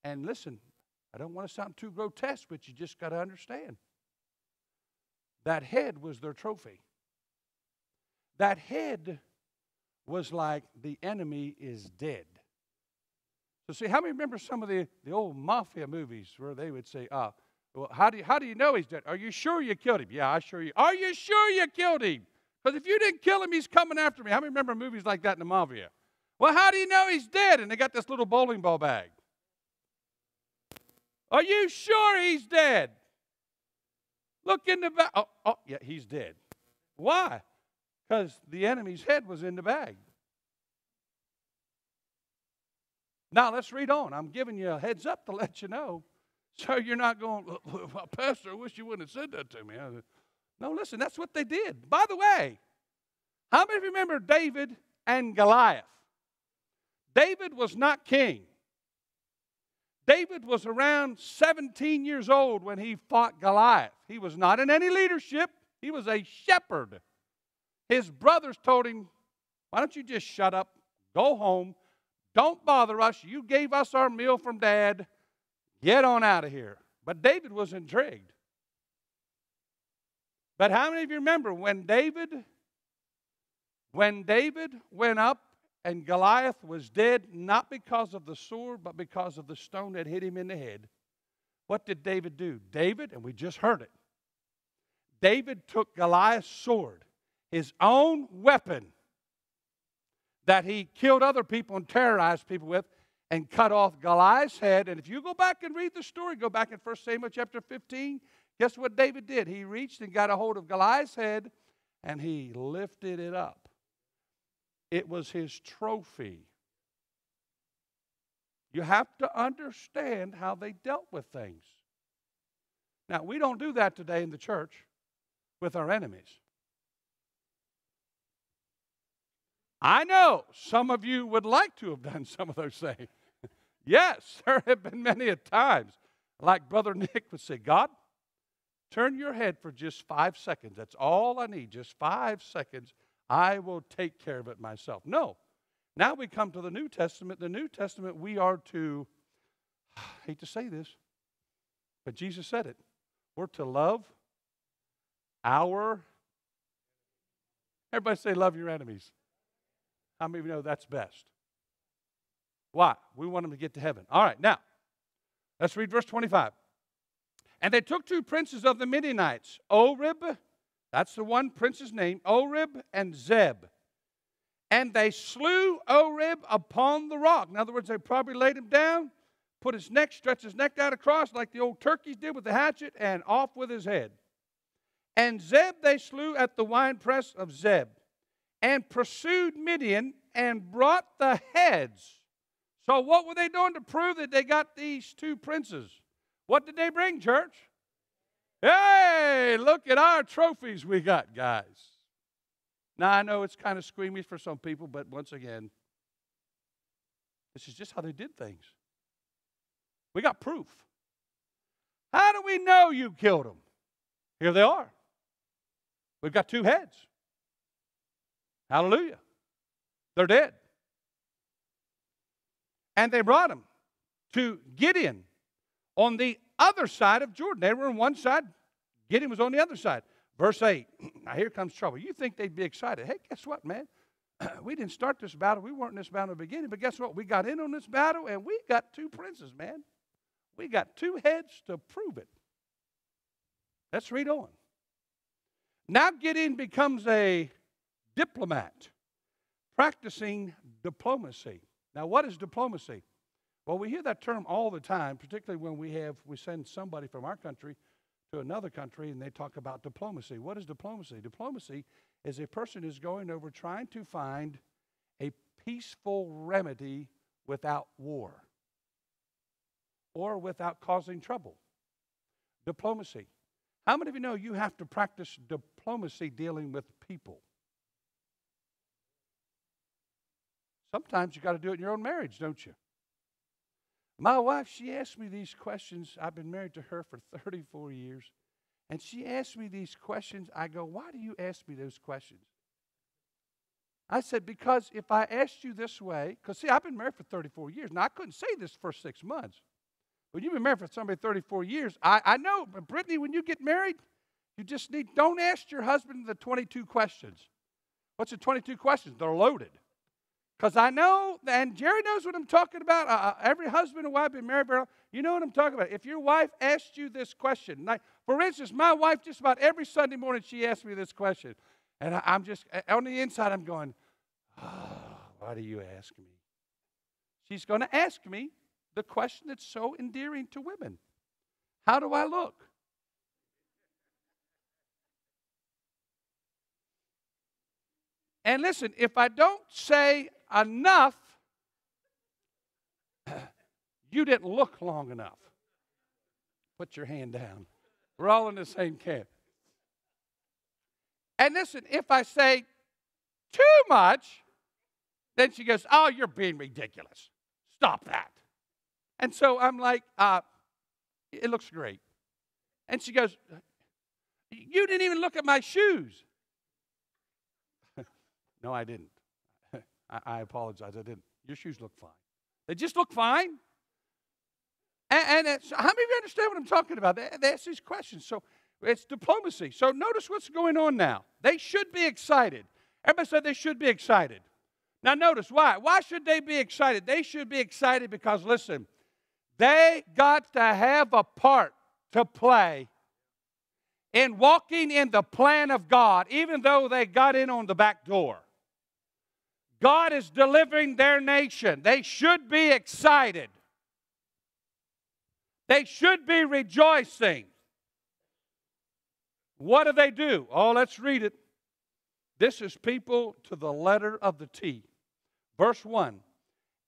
And listen, I don't want to sound too grotesque, but you just got to understand. That head was their trophy. That head was like the enemy is dead. So, see, how many remember some of the, the old mafia movies where they would say, ah, well, how do you, how do you know he's dead? Are you sure you killed him? Yeah, I sure you. Are you sure you killed him? Because if you didn't kill him, he's coming after me. How many remember movies like that in the mafia? Well, how do you know he's dead? And they got this little bowling ball bag. Are you sure he's dead? Look in the bag. Oh, oh, yeah, he's dead. Why? Because the enemy's head was in the bag. Now let's read on. I'm giving you a heads up to let you know. So you're not going, well, Pastor, I wish you wouldn't have said that to me. No, listen, that's what they did. By the way, how many of you remember David and Goliath? David was not king. David was around 17 years old when he fought Goliath. He was not in any leadership, he was a shepherd. His brothers told him, Why don't you just shut up, go home, don't bother us. You gave us our meal from dad, get on out of here. But David was intrigued. But how many of you remember when David when David went up and Goliath was dead not because of the sword but because of the stone that hit him in the head? What did David do? David, and we just heard it. David took Goliath's sword, his own weapon that he killed other people and terrorized people with, and cut off Goliath's head. And if you go back and read the story, go back in 1 Samuel chapter 15, guess what David did? He reached and got a hold of Goliath's head and he lifted it up. It was his trophy. You have to understand how they dealt with things. Now, we don't do that today in the church with our enemies. I know some of you would like to have done some of those things. Yes, there have been many a times. Like Brother Nick would say, God, turn your head for just five seconds. That's all I need, just five seconds. I will take care of it myself. No. Now we come to the New Testament. The New Testament, we are to, I hate to say this, but Jesus said it. We're to love our, everybody say, love your enemies. How many of you know that's best? Why? We want them to get to heaven. All right, now, let's read verse 25. And they took two princes of the Midianites, Oreb, that's the one prince's name, Oreb and Zeb. And they slew Oreb upon the rock. In other words, they probably laid him down, put his neck, stretched his neck out across like the old turkeys did with the hatchet, and off with his head. And Zeb they slew at the winepress of Zeb, and pursued Midian and brought the heads. So, what were they doing to prove that they got these two princes? What did they bring, church? Hey, look at our trophies we got, guys. Now, I know it's kind of squeamish for some people, but once again, this is just how they did things. We got proof. How do we know you killed them? Here they are. We've got two heads. Hallelujah. They're dead. And they brought them to Gideon on the other side of Jordan. They were on one side, Gideon was on the other side. Verse 8. Now here comes trouble. You think they'd be excited. Hey, guess what, man? we didn't start this battle. We weren't in this battle in the beginning, but guess what? We got in on this battle and we got two princes, man. We got two heads to prove it. Let's read on. Now Gideon becomes a diplomat, practicing diplomacy. Now, what is diplomacy? Well, we hear that term all the time, particularly when we have we send somebody from our country to another country and they talk about diplomacy. What is diplomacy? Diplomacy is a person is going over trying to find a peaceful remedy without war or without causing trouble. Diplomacy. How many of you know you have to practice diplomacy dealing with people? Sometimes you got to do it in your own marriage, don't you? My wife, she asked me these questions. I've been married to her for 34 years. And she asked me these questions. I go, Why do you ask me those questions? I said, Because if I asked you this way, because see, I've been married for 34 years. Now, I couldn't say this for six months. But you've been married for somebody 34 years, I, I know, but Brittany, when you get married, you just need, don't ask your husband the 22 questions. What's the 22 questions? They're loaded. Because I know, and Jerry knows what I'm talking about. Uh, uh every husband and wife been married, you know what I'm talking about. If your wife asked you this question, like for instance, my wife just about every Sunday morning she asks me this question, and I, am just on the inside I'm going, oh, why do you ask me? She's going to ask me the question that's so endearing to women. How do I look? And listen, if I don't say enough, you didn't look long enough. Put your hand down. We're all in the same camp. And listen, if I say too much, then she goes, Oh, you're being ridiculous. Stop that. And so I'm like, uh, It looks great. And she goes, You didn't even look at my shoes. no, I didn't. I, I apologize. I didn't. Your shoes look fine. They just look fine. And, and how many of you understand what I'm talking about? They, they ask these questions. So it's diplomacy. So notice what's going on now. They should be excited. Everybody said they should be excited. Now, notice why. Why should they be excited? They should be excited because, listen, they got to have a part to play in walking in the plan of God, even though they got in on the back door. God is delivering their nation. They should be excited. They should be rejoicing. What do they do? Oh, let's read it. This is people to the letter of the T. Verse 1.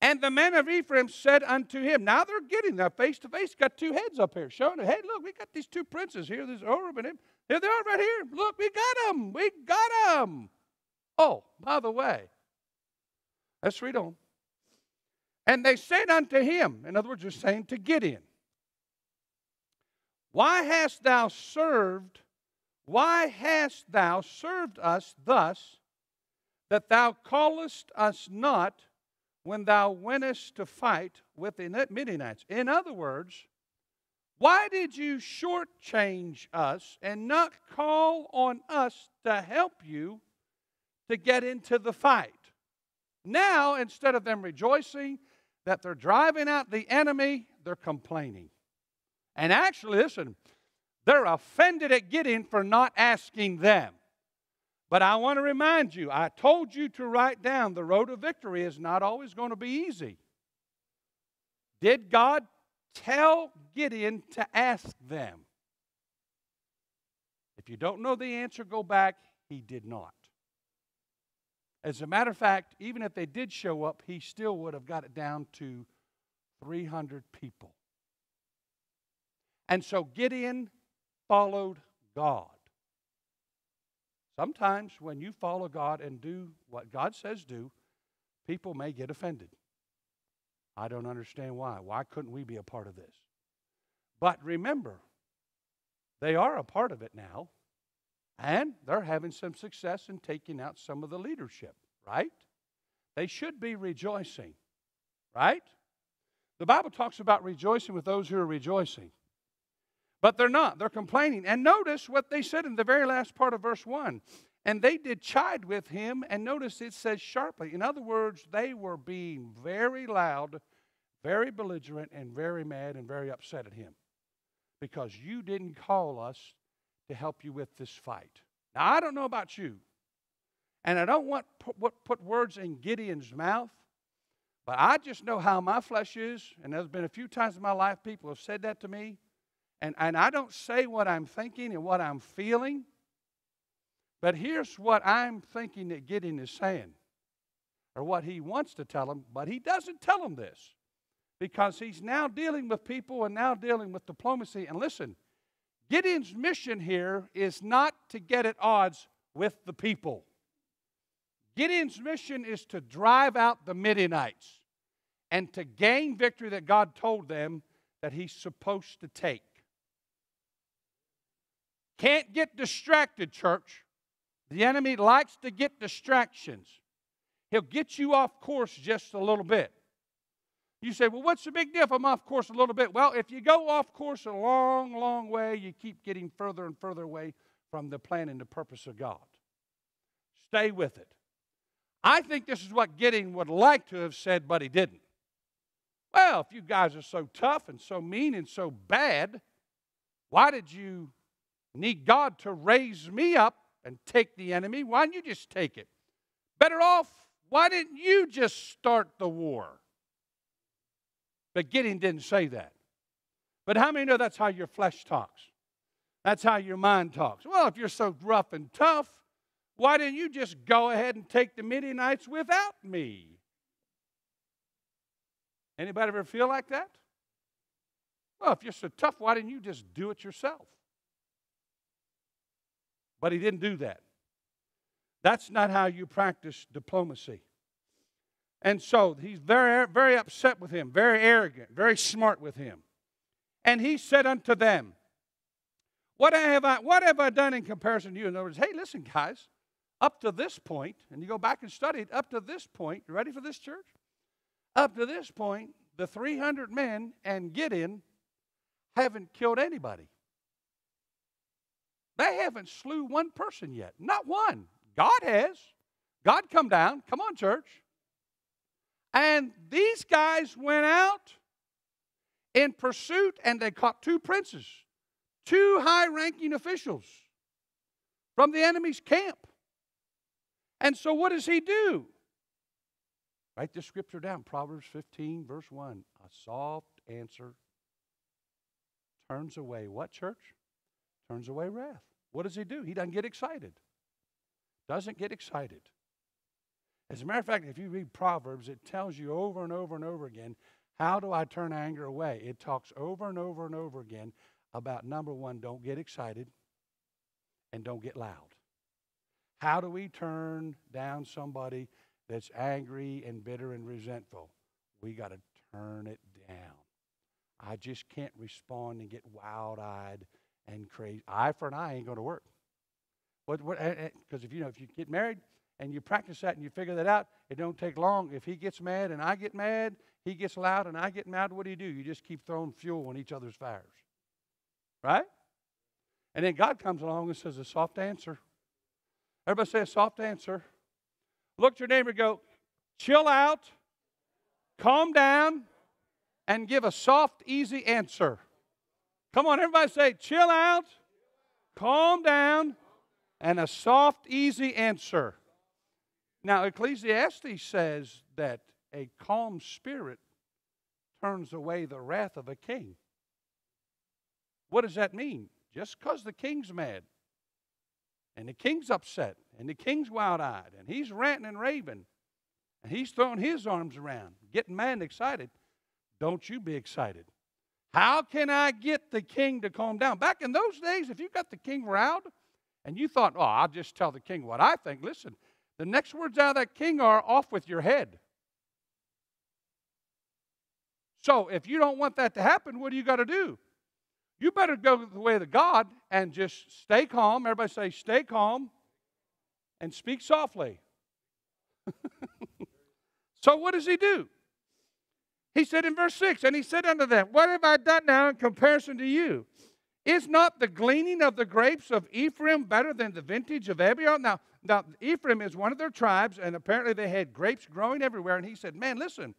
And the men of Ephraim said unto him, Now they're getting there face to face, got two heads up here, showing it. Hey, look, we got these two princes here. There's Oreb and him. Here they are right here. Look, we got them. We got them. Oh, by the way, let's read on. And they said unto him, in other words, they're saying to Gideon, Why hast thou served, why hast thou served us thus, that thou callest us not when thou wentest to fight with the Midianites? In other words, why did you shortchange us and not call on us to help you to get into the fight? Now, instead of them rejoicing that they're driving out the enemy, they're complaining. And actually, listen, they're offended at Gideon for not asking them. But I want to remind you, I told you to write down the road to victory is not always going to be easy. Did God tell Gideon to ask them? If you don't know the answer, go back. He did not. As a matter of fact, even if they did show up, he still would have got it down to 300 people. And so Gideon followed God. Sometimes when you follow God and do what God says do, people may get offended. I don't understand why. Why couldn't we be a part of this? But remember, they are a part of it now, and they're having some success in taking out some of the leadership, right? They should be rejoicing, right? The Bible talks about rejoicing with those who are rejoicing. But they're not. They're complaining. And notice what they said in the very last part of verse 1. And they did chide with him, and notice it says sharply. In other words, they were being very loud, very belligerent, and very mad and very upset at him because you didn't call us to help you with this fight. Now, I don't know about you, and I don't want to put, words in Gideon's mouth, but I just know how my flesh is, and there's been a few times in my life people have said that to me, and, and I don't say what I'm thinking and what I'm feeling. But here's what I'm thinking that Gideon is saying, or what he wants to tell them, but he doesn't tell them this because he's now dealing with people and now dealing with diplomacy. And listen, Gideon's mission here is not to get at odds with the people. Gideon's mission is to drive out the Midianites and to gain victory that God told them that he's supposed to take. Can't get distracted, church. The enemy likes to get distractions. He'll get you off course just a little bit. You say, well, what's the big deal if I'm off course a little bit? Well, if you go off course a long, long way, you keep getting further and further away from the plan and the purpose of God. Stay with it. I think this is what Gideon would like to have said, but he didn't. Well, if you guys are so tough and so mean and so bad, why did you need God to raise me up and take the enemy. Why didn't you just take it? Better off, why didn't you just start the war? But Gideon didn't say that. But how many know that's how your flesh talks? That's how your mind talks. Well, if you're so rough and tough, why didn't you just go ahead and take the Midianites without me? Anybody ever feel like that? Well, if you're so tough, why didn't you just do it yourself? But he didn't do that. That's not how you practice diplomacy. And so he's very, very upset with him, very arrogant, very smart with him. And he said unto them, What have I, what have I done in comparison to you? In other words, hey, listen, guys, up to this point, and you go back and study it, up to this point, you ready for this church? Up to this point, the 300 men and Gideon haven't killed anybody. They haven't slew one person yet. Not one. God has. God come down. Come on, church. And these guys went out in pursuit and they caught two princes, two high ranking officials from the enemy's camp. And so what does he do? Write the scripture down Proverbs 15, verse 1. A soft answer turns away what, church? Turns away wrath. What does he do? He doesn't get excited. Doesn't get excited. As a matter of fact, if you read Proverbs, it tells you over and over and over again how do I turn anger away? It talks over and over and over again about number one, don't get excited and don't get loud. How do we turn down somebody that's angry and bitter and resentful? We got to turn it down. I just can't respond and get wild eyed and crazy. Eye for an eye ain't going to work. What? What? Eh, eh, because if you know, if you get married and you practice that and you figure that out, it don't take long. If he gets mad and I get mad, he gets loud and I get mad. What do you do? You just keep throwing fuel on each other's fires, right? And then God comes along and says a soft answer. Everybody say a soft answer. Look at your neighbor. Go, chill out, calm down, and give a soft, easy answer. Come on, everybody say, chill out, calm down, and a soft, easy answer. Now, Ecclesiastes says that a calm spirit turns away the wrath of a king. What does that mean? Just because the king's mad, and the king's upset, and the king's wild eyed, and he's ranting and raving, and he's throwing his arms around, getting mad and excited, don't you be excited. How can I get the king to calm down? Back in those days, if you got the king riled and you thought, oh, I'll just tell the king what I think, listen, the next words out of that king are off with your head. So if you don't want that to happen, what do you got to do? You better go the way of the God and just stay calm. Everybody say, stay calm and speak softly. so what does he do? He said in verse 6, and he said unto them, What have I done now in comparison to you? Is not the gleaning of the grapes of Ephraim better than the vintage of Abiel? Now, now Ephraim is one of their tribes, and apparently they had grapes growing everywhere. And he said, Man, listen.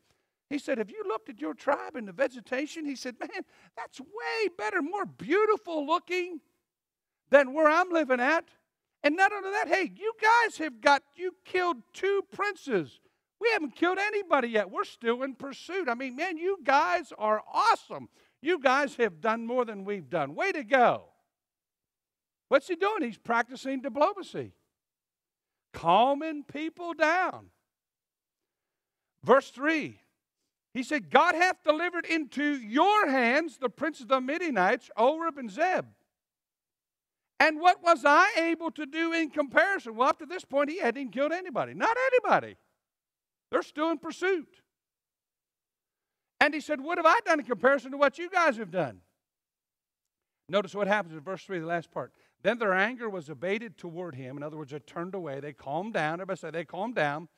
He said, Have you looked at your tribe and the vegetation? He said, Man, that's way better, more beautiful looking than where I'm living at. And not only that, hey, you guys have got, you killed two princes. We haven't killed anybody yet. We're still in pursuit. I mean, man, you guys are awesome. You guys have done more than we've done. Way to go. What's he doing? He's practicing diplomacy, calming people down. Verse 3 he said, God hath delivered into your hands the princes of the Midianites, Oreb and Zeeb. And what was I able to do in comparison? Well, up to this point, he hadn't killed anybody. Not anybody. They're still in pursuit. And he said, What have I done in comparison to what you guys have done? Notice what happens in verse 3, the last part. Then their anger was abated toward him. In other words, they turned away. They calmed down. Everybody say they calmed down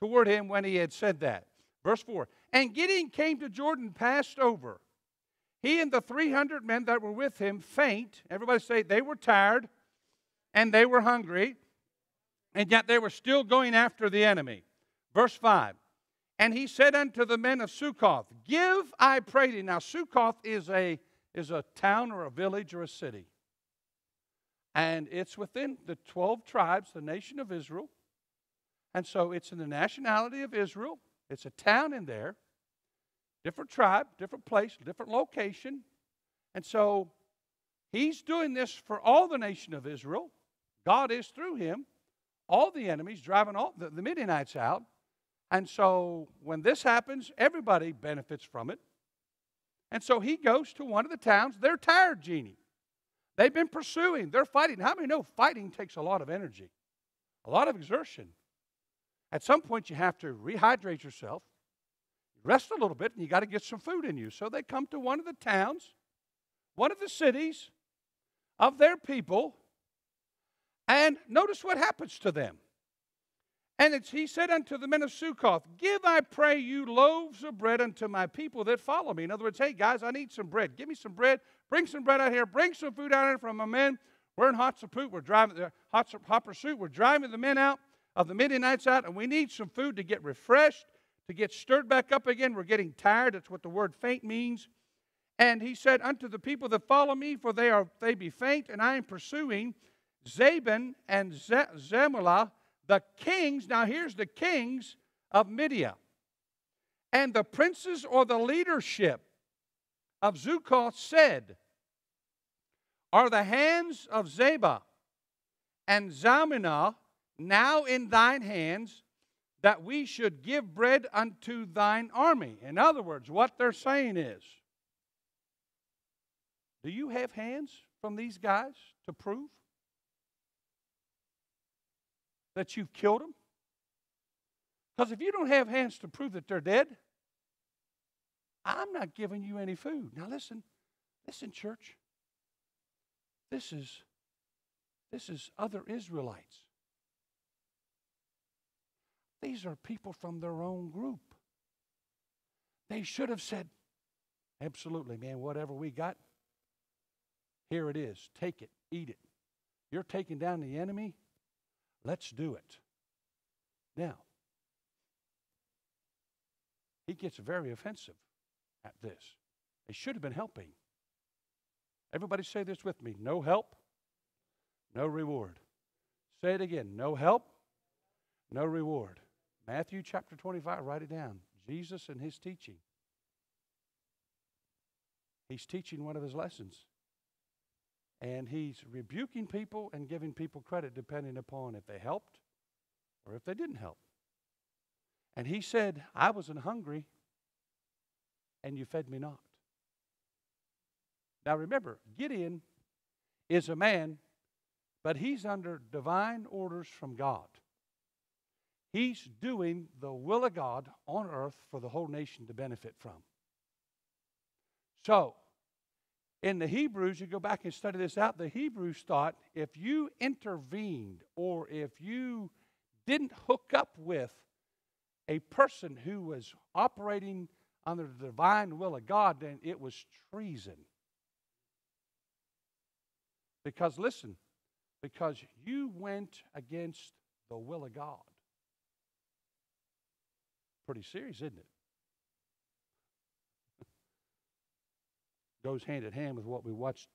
toward him when he had said that. Verse 4 And Gideon came to Jordan, passed over. He and the 300 men that were with him faint. Everybody say they were tired and they were hungry, and yet they were still going after the enemy. Verse 5 And he said unto the men of Succoth, Give, I pray thee. Now, Succoth is a, is a town or a village or a city. And it's within the 12 tribes, the nation of Israel. And so it's in the nationality of Israel. It's a town in there, different tribe, different place, different location. And so he's doing this for all the nation of Israel. God is through him, all the enemies, driving all the, the Midianites out. And so when this happens, everybody benefits from it. And so he goes to one of the towns. They're tired, Jeannie. They've been pursuing, they're fighting. How many know fighting takes a lot of energy, a lot of exertion? At some point, you have to rehydrate yourself, rest a little bit, and you got to get some food in you. So they come to one of the towns, one of the cities of their people, and notice what happens to them. And he said unto the men of Succoth, Give, I pray you, loaves of bread unto my people that follow me. In other words, hey, guys, I need some bread. Give me some bread. Bring some bread out here. Bring some food out here from my men. We're in hot pursuit. We're driving the hot, hot pursuit. We're driving the men out of the Midianites out, and we need some food to get refreshed, to get stirred back up again. We're getting tired. That's what the word faint means. And he said unto the people that follow me, for they are they be faint, and I am pursuing Zebah and Zalmunna, the kings. Now here's the kings of Midian. And the princes or the leadership of Succoth said, Are the hands of Zebah and Zalmunna now in thine hands, that we should give bread unto thine army? In other words, what they're saying is, Do you have hands from these guys to prove that you've killed them? Because if you don't have hands to prove that they're dead, I'm not giving you any food. Now listen, listen, church. This is this is other Israelites. These are people from their own group. They should have said, Absolutely, man, whatever we got, here it is. Take it, eat it. You're taking down the enemy. Let's do it. Now, he gets very offensive at this. They should have been helping. Everybody say this with me no help, no reward. Say it again no help, no reward. Matthew chapter 25, write it down. Jesus and his teaching. He's teaching one of his lessons. And he's rebuking people and giving people credit depending upon if they helped or if they didn't help. And he said, I wasn't hungry and you fed me not. Now remember, Gideon is a man, but he's under divine orders from God. He's doing the will of God on earth for the whole nation to benefit from. So, in the Hebrews, you go back and study this out, the Hebrews thought if you intervened or if you didn't hook up with a person who was operating under the divine will of God, then it was treason. Because, listen, because you went against the will of God. Pretty serious, isn't it? Goes hand in hand with what we watched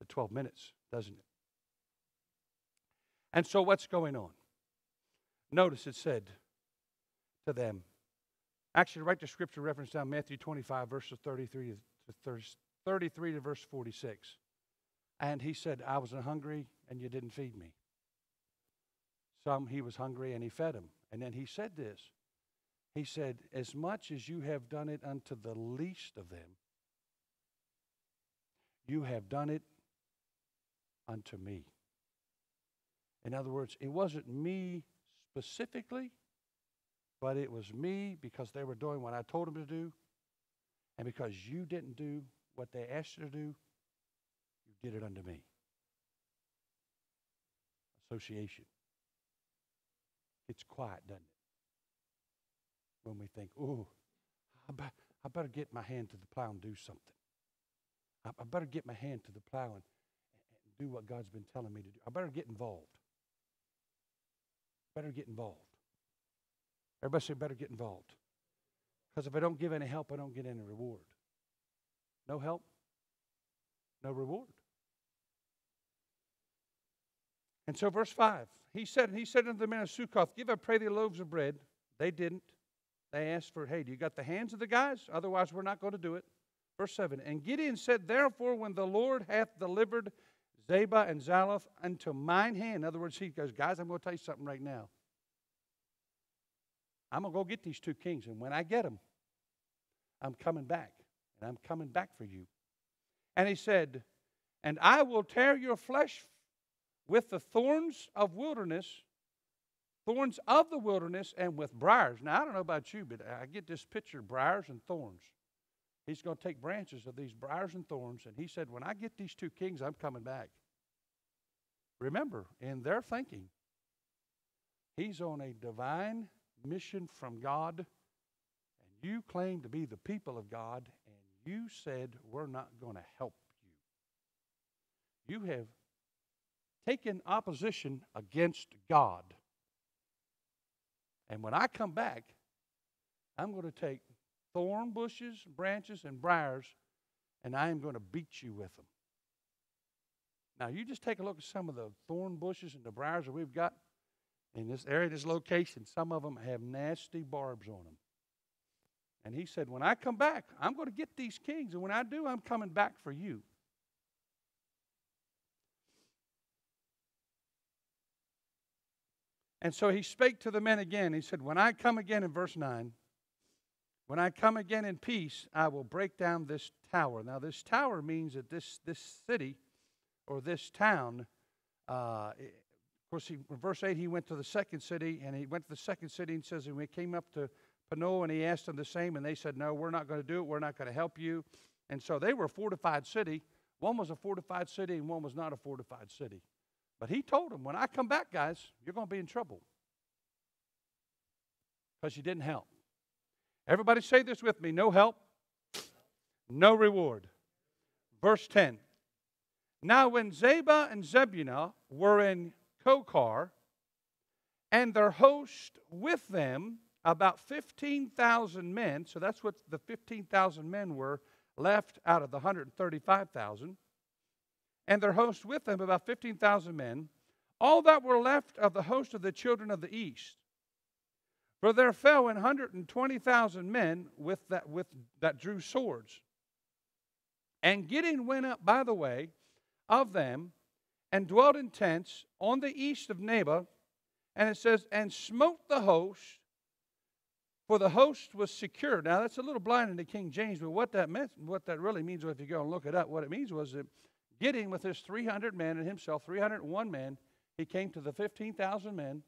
the 12 minutes, doesn't it? And so, what's going on? Notice it said to them, actually, write the scripture reference down Matthew 25, verses 33 to 33 to verse 46. And he said, I was hungry and you didn't feed me. Some he was hungry and he fed them. And then he said this He said, As much as you have done it unto the least of them, you have done it unto me. In other words, it wasn't me specifically, but it was me because they were doing what I told them to do, and because you didn't do what they asked you to do, you did it unto me. Association. It's quiet, doesn't it? When we think, oh, I, be- I better get my hand to the plow and do something. I, I better get my hand to the plow and, and do what God's been telling me to do. I better get involved. Better get involved. Everybody say, better get involved. Because if I don't give any help, I don't get any reward. No help, no reward. And so, verse 5, he said, He said unto the men of Succoth, Give, I pray thee, loaves of bread. They didn't. They asked for, Hey, do you got the hands of the guys? Otherwise, we're not going to do it. Verse 7 And Gideon said, Therefore, when the Lord hath delivered Zebah and Zalmunna unto mine hand, in other words, he goes, Guys, I'm going to tell you something right now. I'm going to go get these two kings, and when I get them, I'm coming back, and I'm coming back for you. And he said, And I will tear your flesh with the thorns of wilderness, thorns of the wilderness, and with briars. Now, I don't know about you, but I get this picture briars and thorns. He's going to take branches of these briars and thorns, and he said, When I get these two kings, I'm coming back. Remember, in their thinking, he's on a divine mission from God, and you claim to be the people of God, and you said, We're not going to help you. You have taken opposition against God. And when I come back, I'm going to take thorn bushes, branches, and briars, and I am going to beat you with them. Now, you just take a look at some of the thorn bushes and the briars that we've got in this area, this location. Some of them have nasty barbs on them. And he said, When I come back, I'm going to get these kings, and when I do, I'm coming back for you. And so he spake to the men again. He said, When I come again in verse 9, when I come again in peace, I will break down this tower. Now, this tower means that this, this city or this town, uh, of course, he, verse 8, he went to the second city, and he went to the second city and says, and we came up to Penuel, and he asked them the same, and they said, No, we're not going to do it. We're not going to help you. And so they were a fortified city. One was a fortified city, and one was not a fortified city. But he told them, When I come back, guys, you're going to be in trouble because you didn't help. Everybody say this with me no help, no reward. Verse 10. Now, when Zebah and Zebulun were in Karkor, and their host with them, about 15,000 men, so that's what the 15,000 men were left out of the 135,000, and their host with them, about 15,000 men, all that were left of the host of the children of the east. For there fell 120,000 men with that, with, that drew swords. And Gideon went up by the way of them and dwelt in tents on the east of Nobah. And it says, and smote the host, for the host was secure. Now that's a little blind in the King James, but what that meant, what that really means, if you go and look it up, what it means was that Gideon, with his 300 men and himself, 301 men, he came to the 15,000 men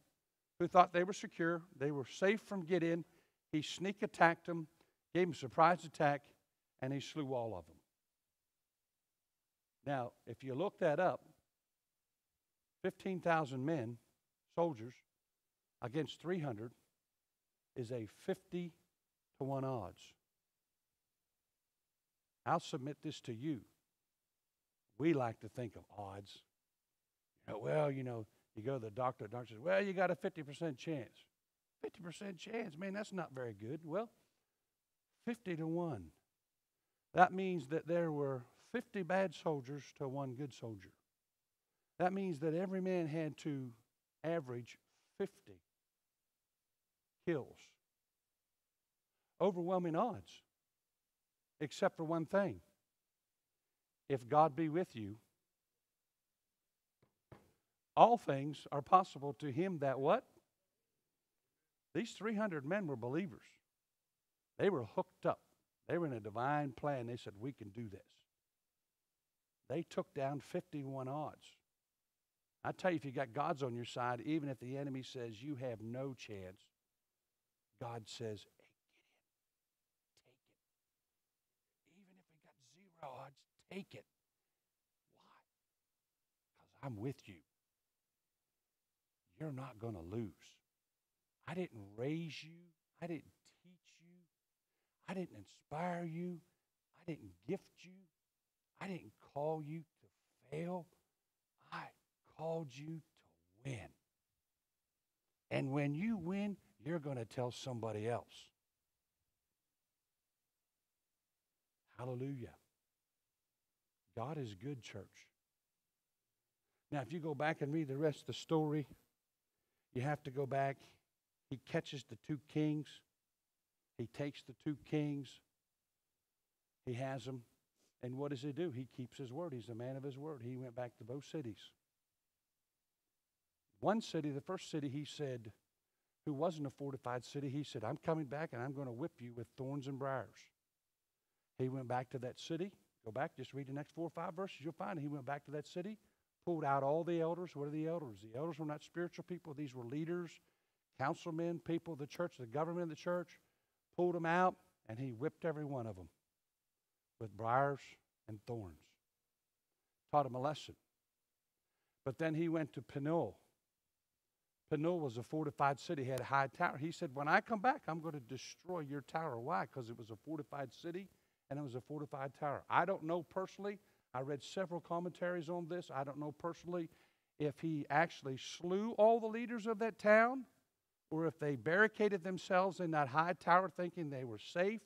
who thought they were secure. They were safe from Gideon. He sneak attacked them, gave them a surprise attack, and he slew all of them. Now, if you look that up, 15,000 men, soldiers, against 300 is a 50 to 1 odds. I'll submit this to you. We like to think of odds. You know, well, you know, you go to the doctor, the doctor says, well, you got a 50% chance. 50% chance, man, that's not very good. Well, 50 to 1. That means that there were 50 bad soldiers to one good soldier. That means that every man had to average 50 kills. Overwhelming odds, except for one thing. If God be with you, all things are possible to him that what? These 300 men were believers. They were hooked up. They were in a divine plan. They said, We can do this. They took down 51 odds. I tell you, if you got God's on your side, even if the enemy says you have no chance, God says, Hey, get it. Take it. Even if we got zero odds, take it. Why? Because I'm with you you're not going to lose. I didn't raise you. I didn't teach you. I didn't inspire you. I didn't gift you. I didn't call you to fail. I called you to win. And when you win, you're going to tell somebody else. Hallelujah. God is good, church. Now, if you go back and read the rest of the story, you have to go back. He catches the two kings. He takes the two kings. He has them. And what does he do? He keeps his word. He's a man of his word. He went back to both cities. One city, the first city, he said, who wasn't a fortified city, he said, I'm coming back and I'm going to whip you with thorns and briars. He went back to that city. Go back, just read the next four or five verses. You'll find he went back to that city, pulled out all the elders. What are the elders? The elders were not spiritual people, these were leaders, councilmen, people of the church, the government of the church. Pulled them out, and he whipped every one of them with briars and thorns. Taught him a lesson. But then he went to Penuel. Penuel was a fortified city, had a high tower. He said, When I come back, I'm going to destroy your tower. Why? Because it was a fortified city and it was a fortified tower. I don't know personally. I read several commentaries on this. I don't know personally if he actually slew all the leaders of that town or if they barricaded themselves in that high tower thinking they were safe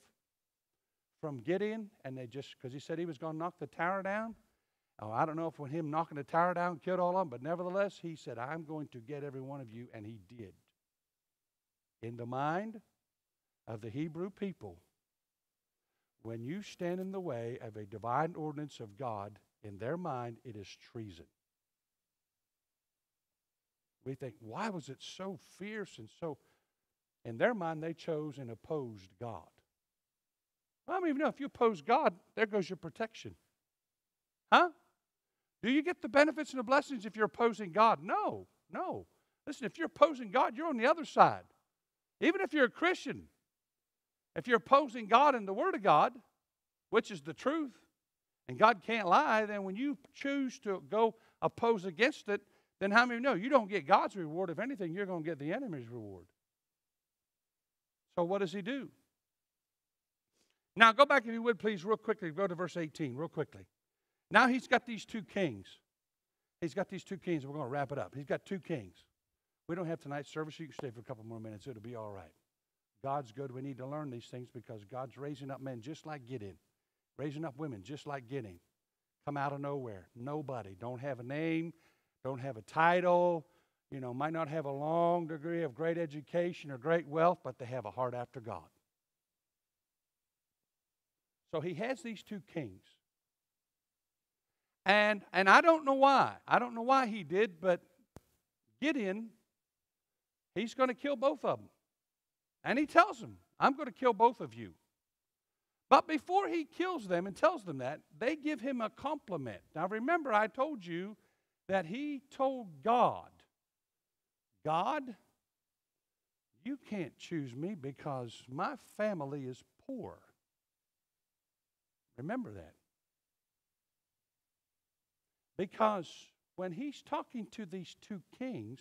from Gideon and they just, because he said he was going to knock the tower down. Oh, I don't know if when him knocking the tower down killed all of them, but nevertheless, he said, I'm going to get every one of you, and he did. In the mind of the Hebrew people, when you stand in the way of a divine ordinance of God, in their mind, it is treason. We think, why was it so fierce and so. In their mind, they chose and opposed God. I don't even know, if you oppose God, there goes your protection. Huh? Do you get the benefits and the blessings if you're opposing God? No, no. Listen, if you're opposing God, you're on the other side. Even if you're a Christian, if you're opposing God and the Word of God, which is the truth, and God can't lie, then when you choose to go oppose against it, then how many know you don't get God's reward? If anything, you're going to get the enemy's reward. So what does he do? Now go back, if you would, please, real quickly. Go to verse 18, real quickly. Now he's got these two kings. He's got these two kings. We're going to wrap it up. He's got two kings. We don't have tonight's service. You can stay for a couple more minutes. It'll be all right. God's good. We need to learn these things because God's raising up men just like Gideon, raising up women just like Gideon. Come out of nowhere. Nobody. Don't have a name, don't have a title, you know, might not have a long degree of great education or great wealth, but they have a heart after God. So he has these two kings. And and I don't know why. I don't know why he did, but Gideon, he's going to kill both of them. And he tells them, I'm going to kill both of you. But before he kills them and tells them that, they give him a compliment. Now remember, I told you that he told God, God, you can't choose me because my family is poor. Remember that. Because when he's talking to these two kings,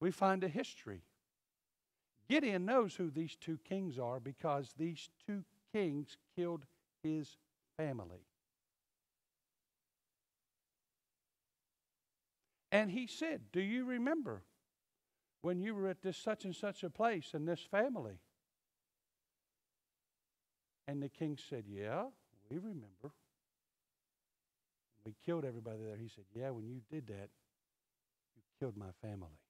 we find a history. Gideon knows who these two kings are because these two kings killed his family. And he said, Do you remember when you were at this such and such a place and this family? And the king said, Yeah, we remember. We killed everybody there. He said, Yeah, when you did that, you killed my family.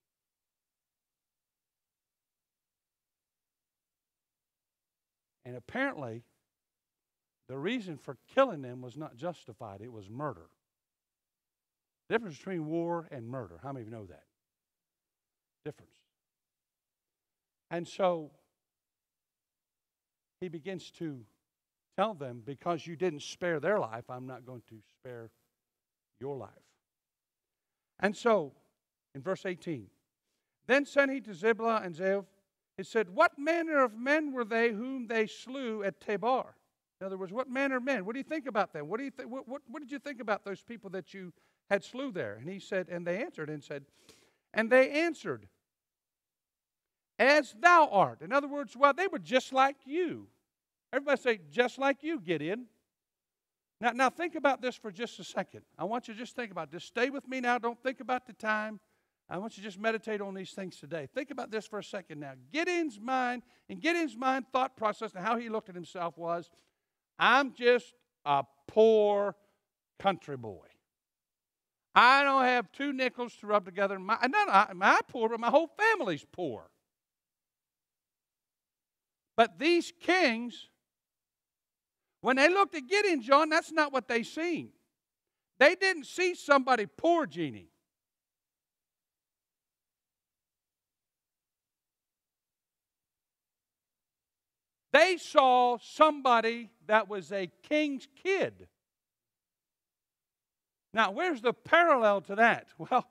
And apparently, the reason for killing them was not justified, it was murder. Difference between war and murder. How many of you know that? Difference. And so he begins to tell them, because you didn't spare their life, I'm not going to spare your life. And so, in verse 18, then sent he to Zebulun and Zev, he said, What manner of men were they whom they slew at Tabor? In other words, what manner of men? What do you think about them? What, do you th- what, what, what did you think about those people that you had slew there? And he said, and they answered and said, and they answered, as thou art. In other words, well, they were just like you. Everybody say, just like you, Gideon. Now, now think about this for just a second. I want you to just think about this. Stay with me now. Don't think about the time. I want you to just meditate on these things today. Think about this for a second now. Gideon's mind, and Gideon's mind thought process and how he looked at himself was, I'm just a poor country boy. I don't have two nickels to rub together. My, not my poor, but my whole family's poor. But these kings When they looked at Gideon, John, that's not what they seen. They didn't see somebody poor, Jeannie. They saw somebody that was a king's kid. Now, where's the parallel to that? Well,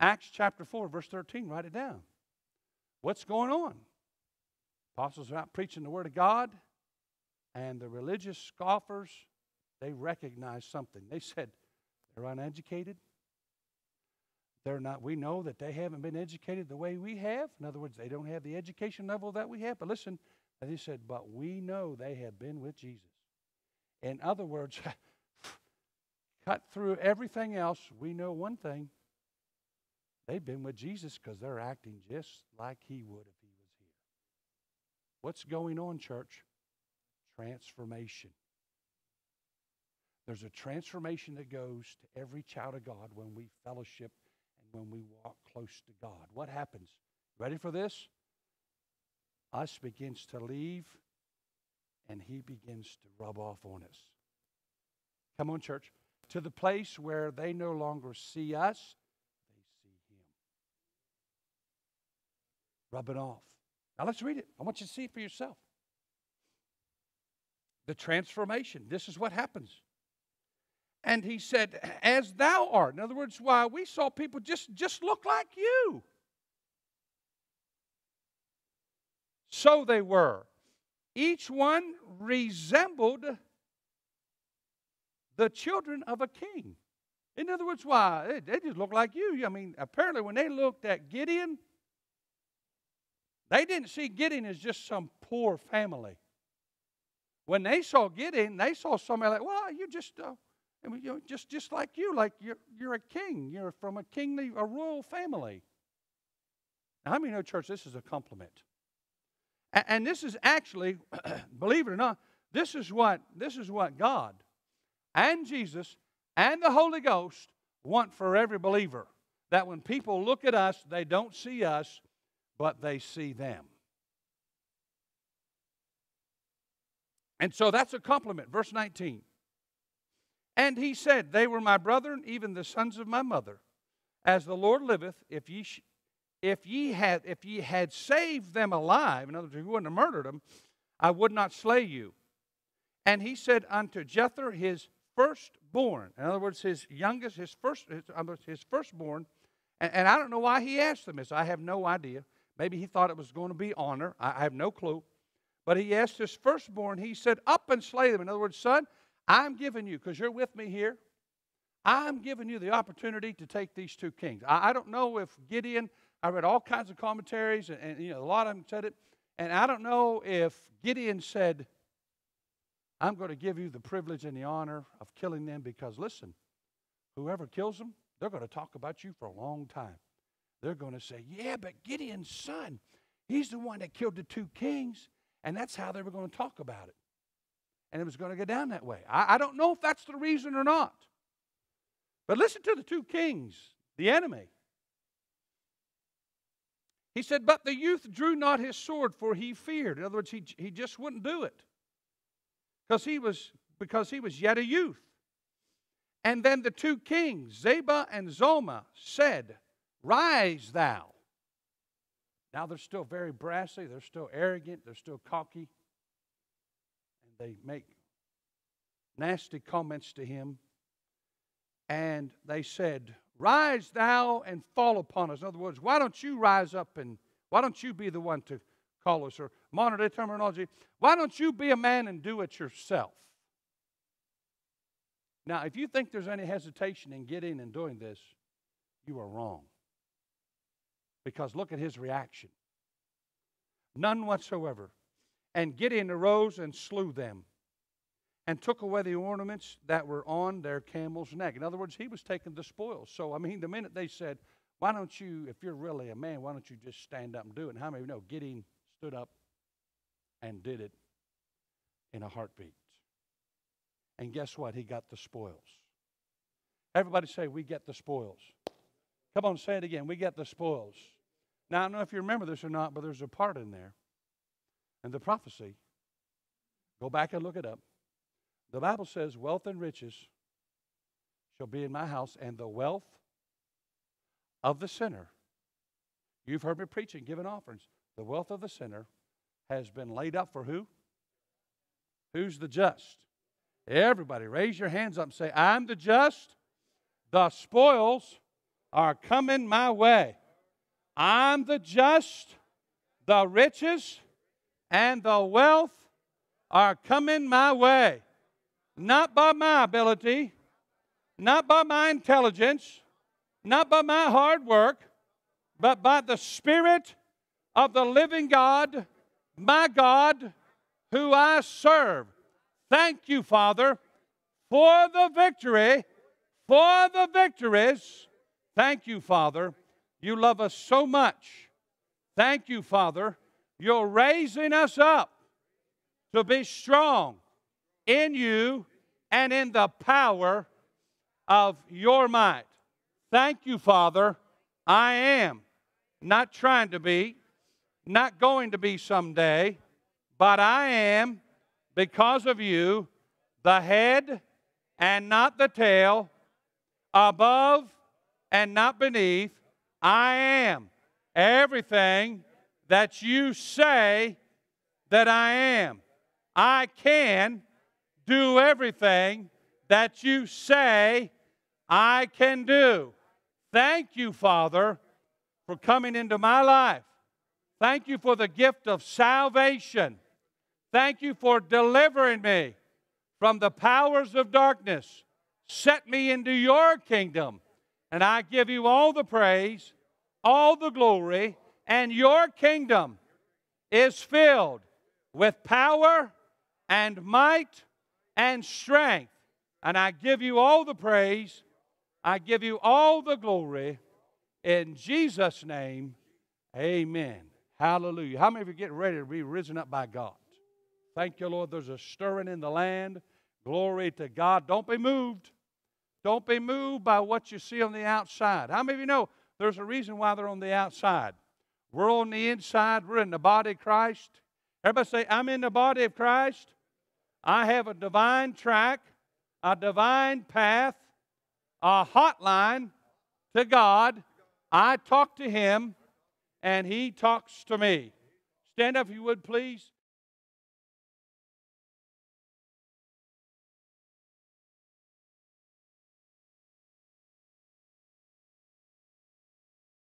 Acts chapter 4, verse 13, write it down. What's going on? Apostles are out preaching the Word of God, and the religious scoffers, they recognized something. They said, they're uneducated. They're not, we know that they haven't been educated the way we have. In other words, they don't have the education level that we have. But listen, they said, but we know they have been with Jesus. In other words, cut through everything else, we know one thing. They've been with Jesus because they're acting just like he would if he was here. What's going on, church? Transformation. There's a transformation that goes to every child of God when we fellowship and when we walk close to God. What happens? Ready for this? Us begins to leave and he begins to rub off on us. Come on, church. To the place where they no longer see us, they see him. Rub it off. Now let's read it. I want you to see it for yourself. The transformation. This is what happens. And he said, As thou art. In other words, why we saw people just, just look like you. So they were. Each one resembled the children of a king. In other words, why? They, just look like you. I mean, apparently, when they looked at Gideon, they didn't see Gideon as just some poor family. When they saw Gideon, they saw somebody like, well, you just, uh, just, just like you, like you're, you're a king. You're from a kingly, a royal family. Now, how many know, church, this is a compliment? And this is actually, believe it or not, this is what this is what God and Jesus and the Holy Ghost want for every believer. That when people look at us, they don't see us, but they see them. And so that's a compliment. Verse 19. And he said, They were my brethren, even the sons of my mother. As the Lord liveth, if ye, sh- if ye had if ye had saved them alive, in other words, if you wouldn't have murdered them, I would not slay you. And he said unto Jether, his firstborn, in other words, his youngest, his first, his, his firstborn, and, and I don't know why he asked them this. I have no idea. Maybe he thought it was going to be honor. I, I have no clue. But he asked his firstborn, he said, Up and slay them. In other words, son, I'm giving you, because you're with me here, I'm giving you the opportunity to take these two kings. I, I don't know if Gideon, I read all kinds of commentaries, and, and you know, a lot of them said it, and I don't know if Gideon said, I'm going to give you the privilege and the honor of killing them because, listen, whoever kills them, they're going to talk about you for a long time. They're going to say, Yeah, but Gideon's son, he's the one that killed the two kings. And that's how they were going to talk about it. And it was going to go down that way. I, I don't know if that's the reason or not. But listen to the two kings, the enemy. He said, But the youth drew not his sword, for he feared. In other words, he, he just wouldn't do it. Because he was because he was yet a youth. And then the two kings, Zebah and Zoma, said, Rise thou. Now they're still very brassy, they're still arrogant, they're still cocky. And they make nasty comments to him. And they said, Rise thou and fall upon us. In other words, why don't you rise up and why don't you be the one to call us? Or modern day terminology, why don't you be a man and do it yourself? Now, if you think there's any hesitation in getting and doing this, you are wrong. Because look at his reaction. None whatsoever. And Gideon arose and slew them, and took away the ornaments that were on their camel's neck. In other words, he was taking the spoils. So, I mean, the minute they said, Why don't you, if you're really a man, why don't you just stand up and do it? And how many of you know Gideon stood up and did it in a heartbeat? And guess what? He got the spoils. Everybody say, We get the spoils. Come on, say it again. We get the spoils. Now, I don't know if you remember this or not, but there's a part in there. And the prophecy, go back and look it up. The Bible says, Wealth and riches shall be in my house, and the wealth of the sinner. You've heard me preaching, giving offerings. The wealth of the sinner has been laid up for who? Who's the just? Everybody, raise your hands up and say, I'm the just. The spoils are coming my way. I'm the just. The riches and the wealth are coming my way. Not by my ability, not by my intelligence, not by my hard work, but by the Spirit of the living God, my God, who I serve. Thank you, Father, for the victory, for the victories. Thank you, Father. You love us so much. Thank you, Father. You're raising us up to be strong in you and in the power of your might. Thank you, Father. I am not trying to be, not going to be someday, but I am, because of you, the head and not the tail, above and not beneath. I am everything that you say that I am. I can do everything that you say I can do. Thank you, Father, for coming into my life. Thank you for the gift of salvation. Thank you for delivering me from the powers of darkness. Set me into your kingdom. And I give you all the praise, all the glory, and your kingdom is filled with power and might and strength. And I give you all the praise, I give you all the glory. In Jesus' name, amen. Hallelujah. How many of you getting ready to be risen up by God? Thank you, Lord. There's a stirring in the land. Glory to God. Don't be moved. Don't be moved by what you see on the outside. How many of you know there's a reason why they're on the outside? We're on the inside. We're in the body of Christ. Everybody say, I'm in the body of Christ. I have a divine track, a divine path, a hotline to God. I talk to Him, and He talks to me. Stand up if you would, please.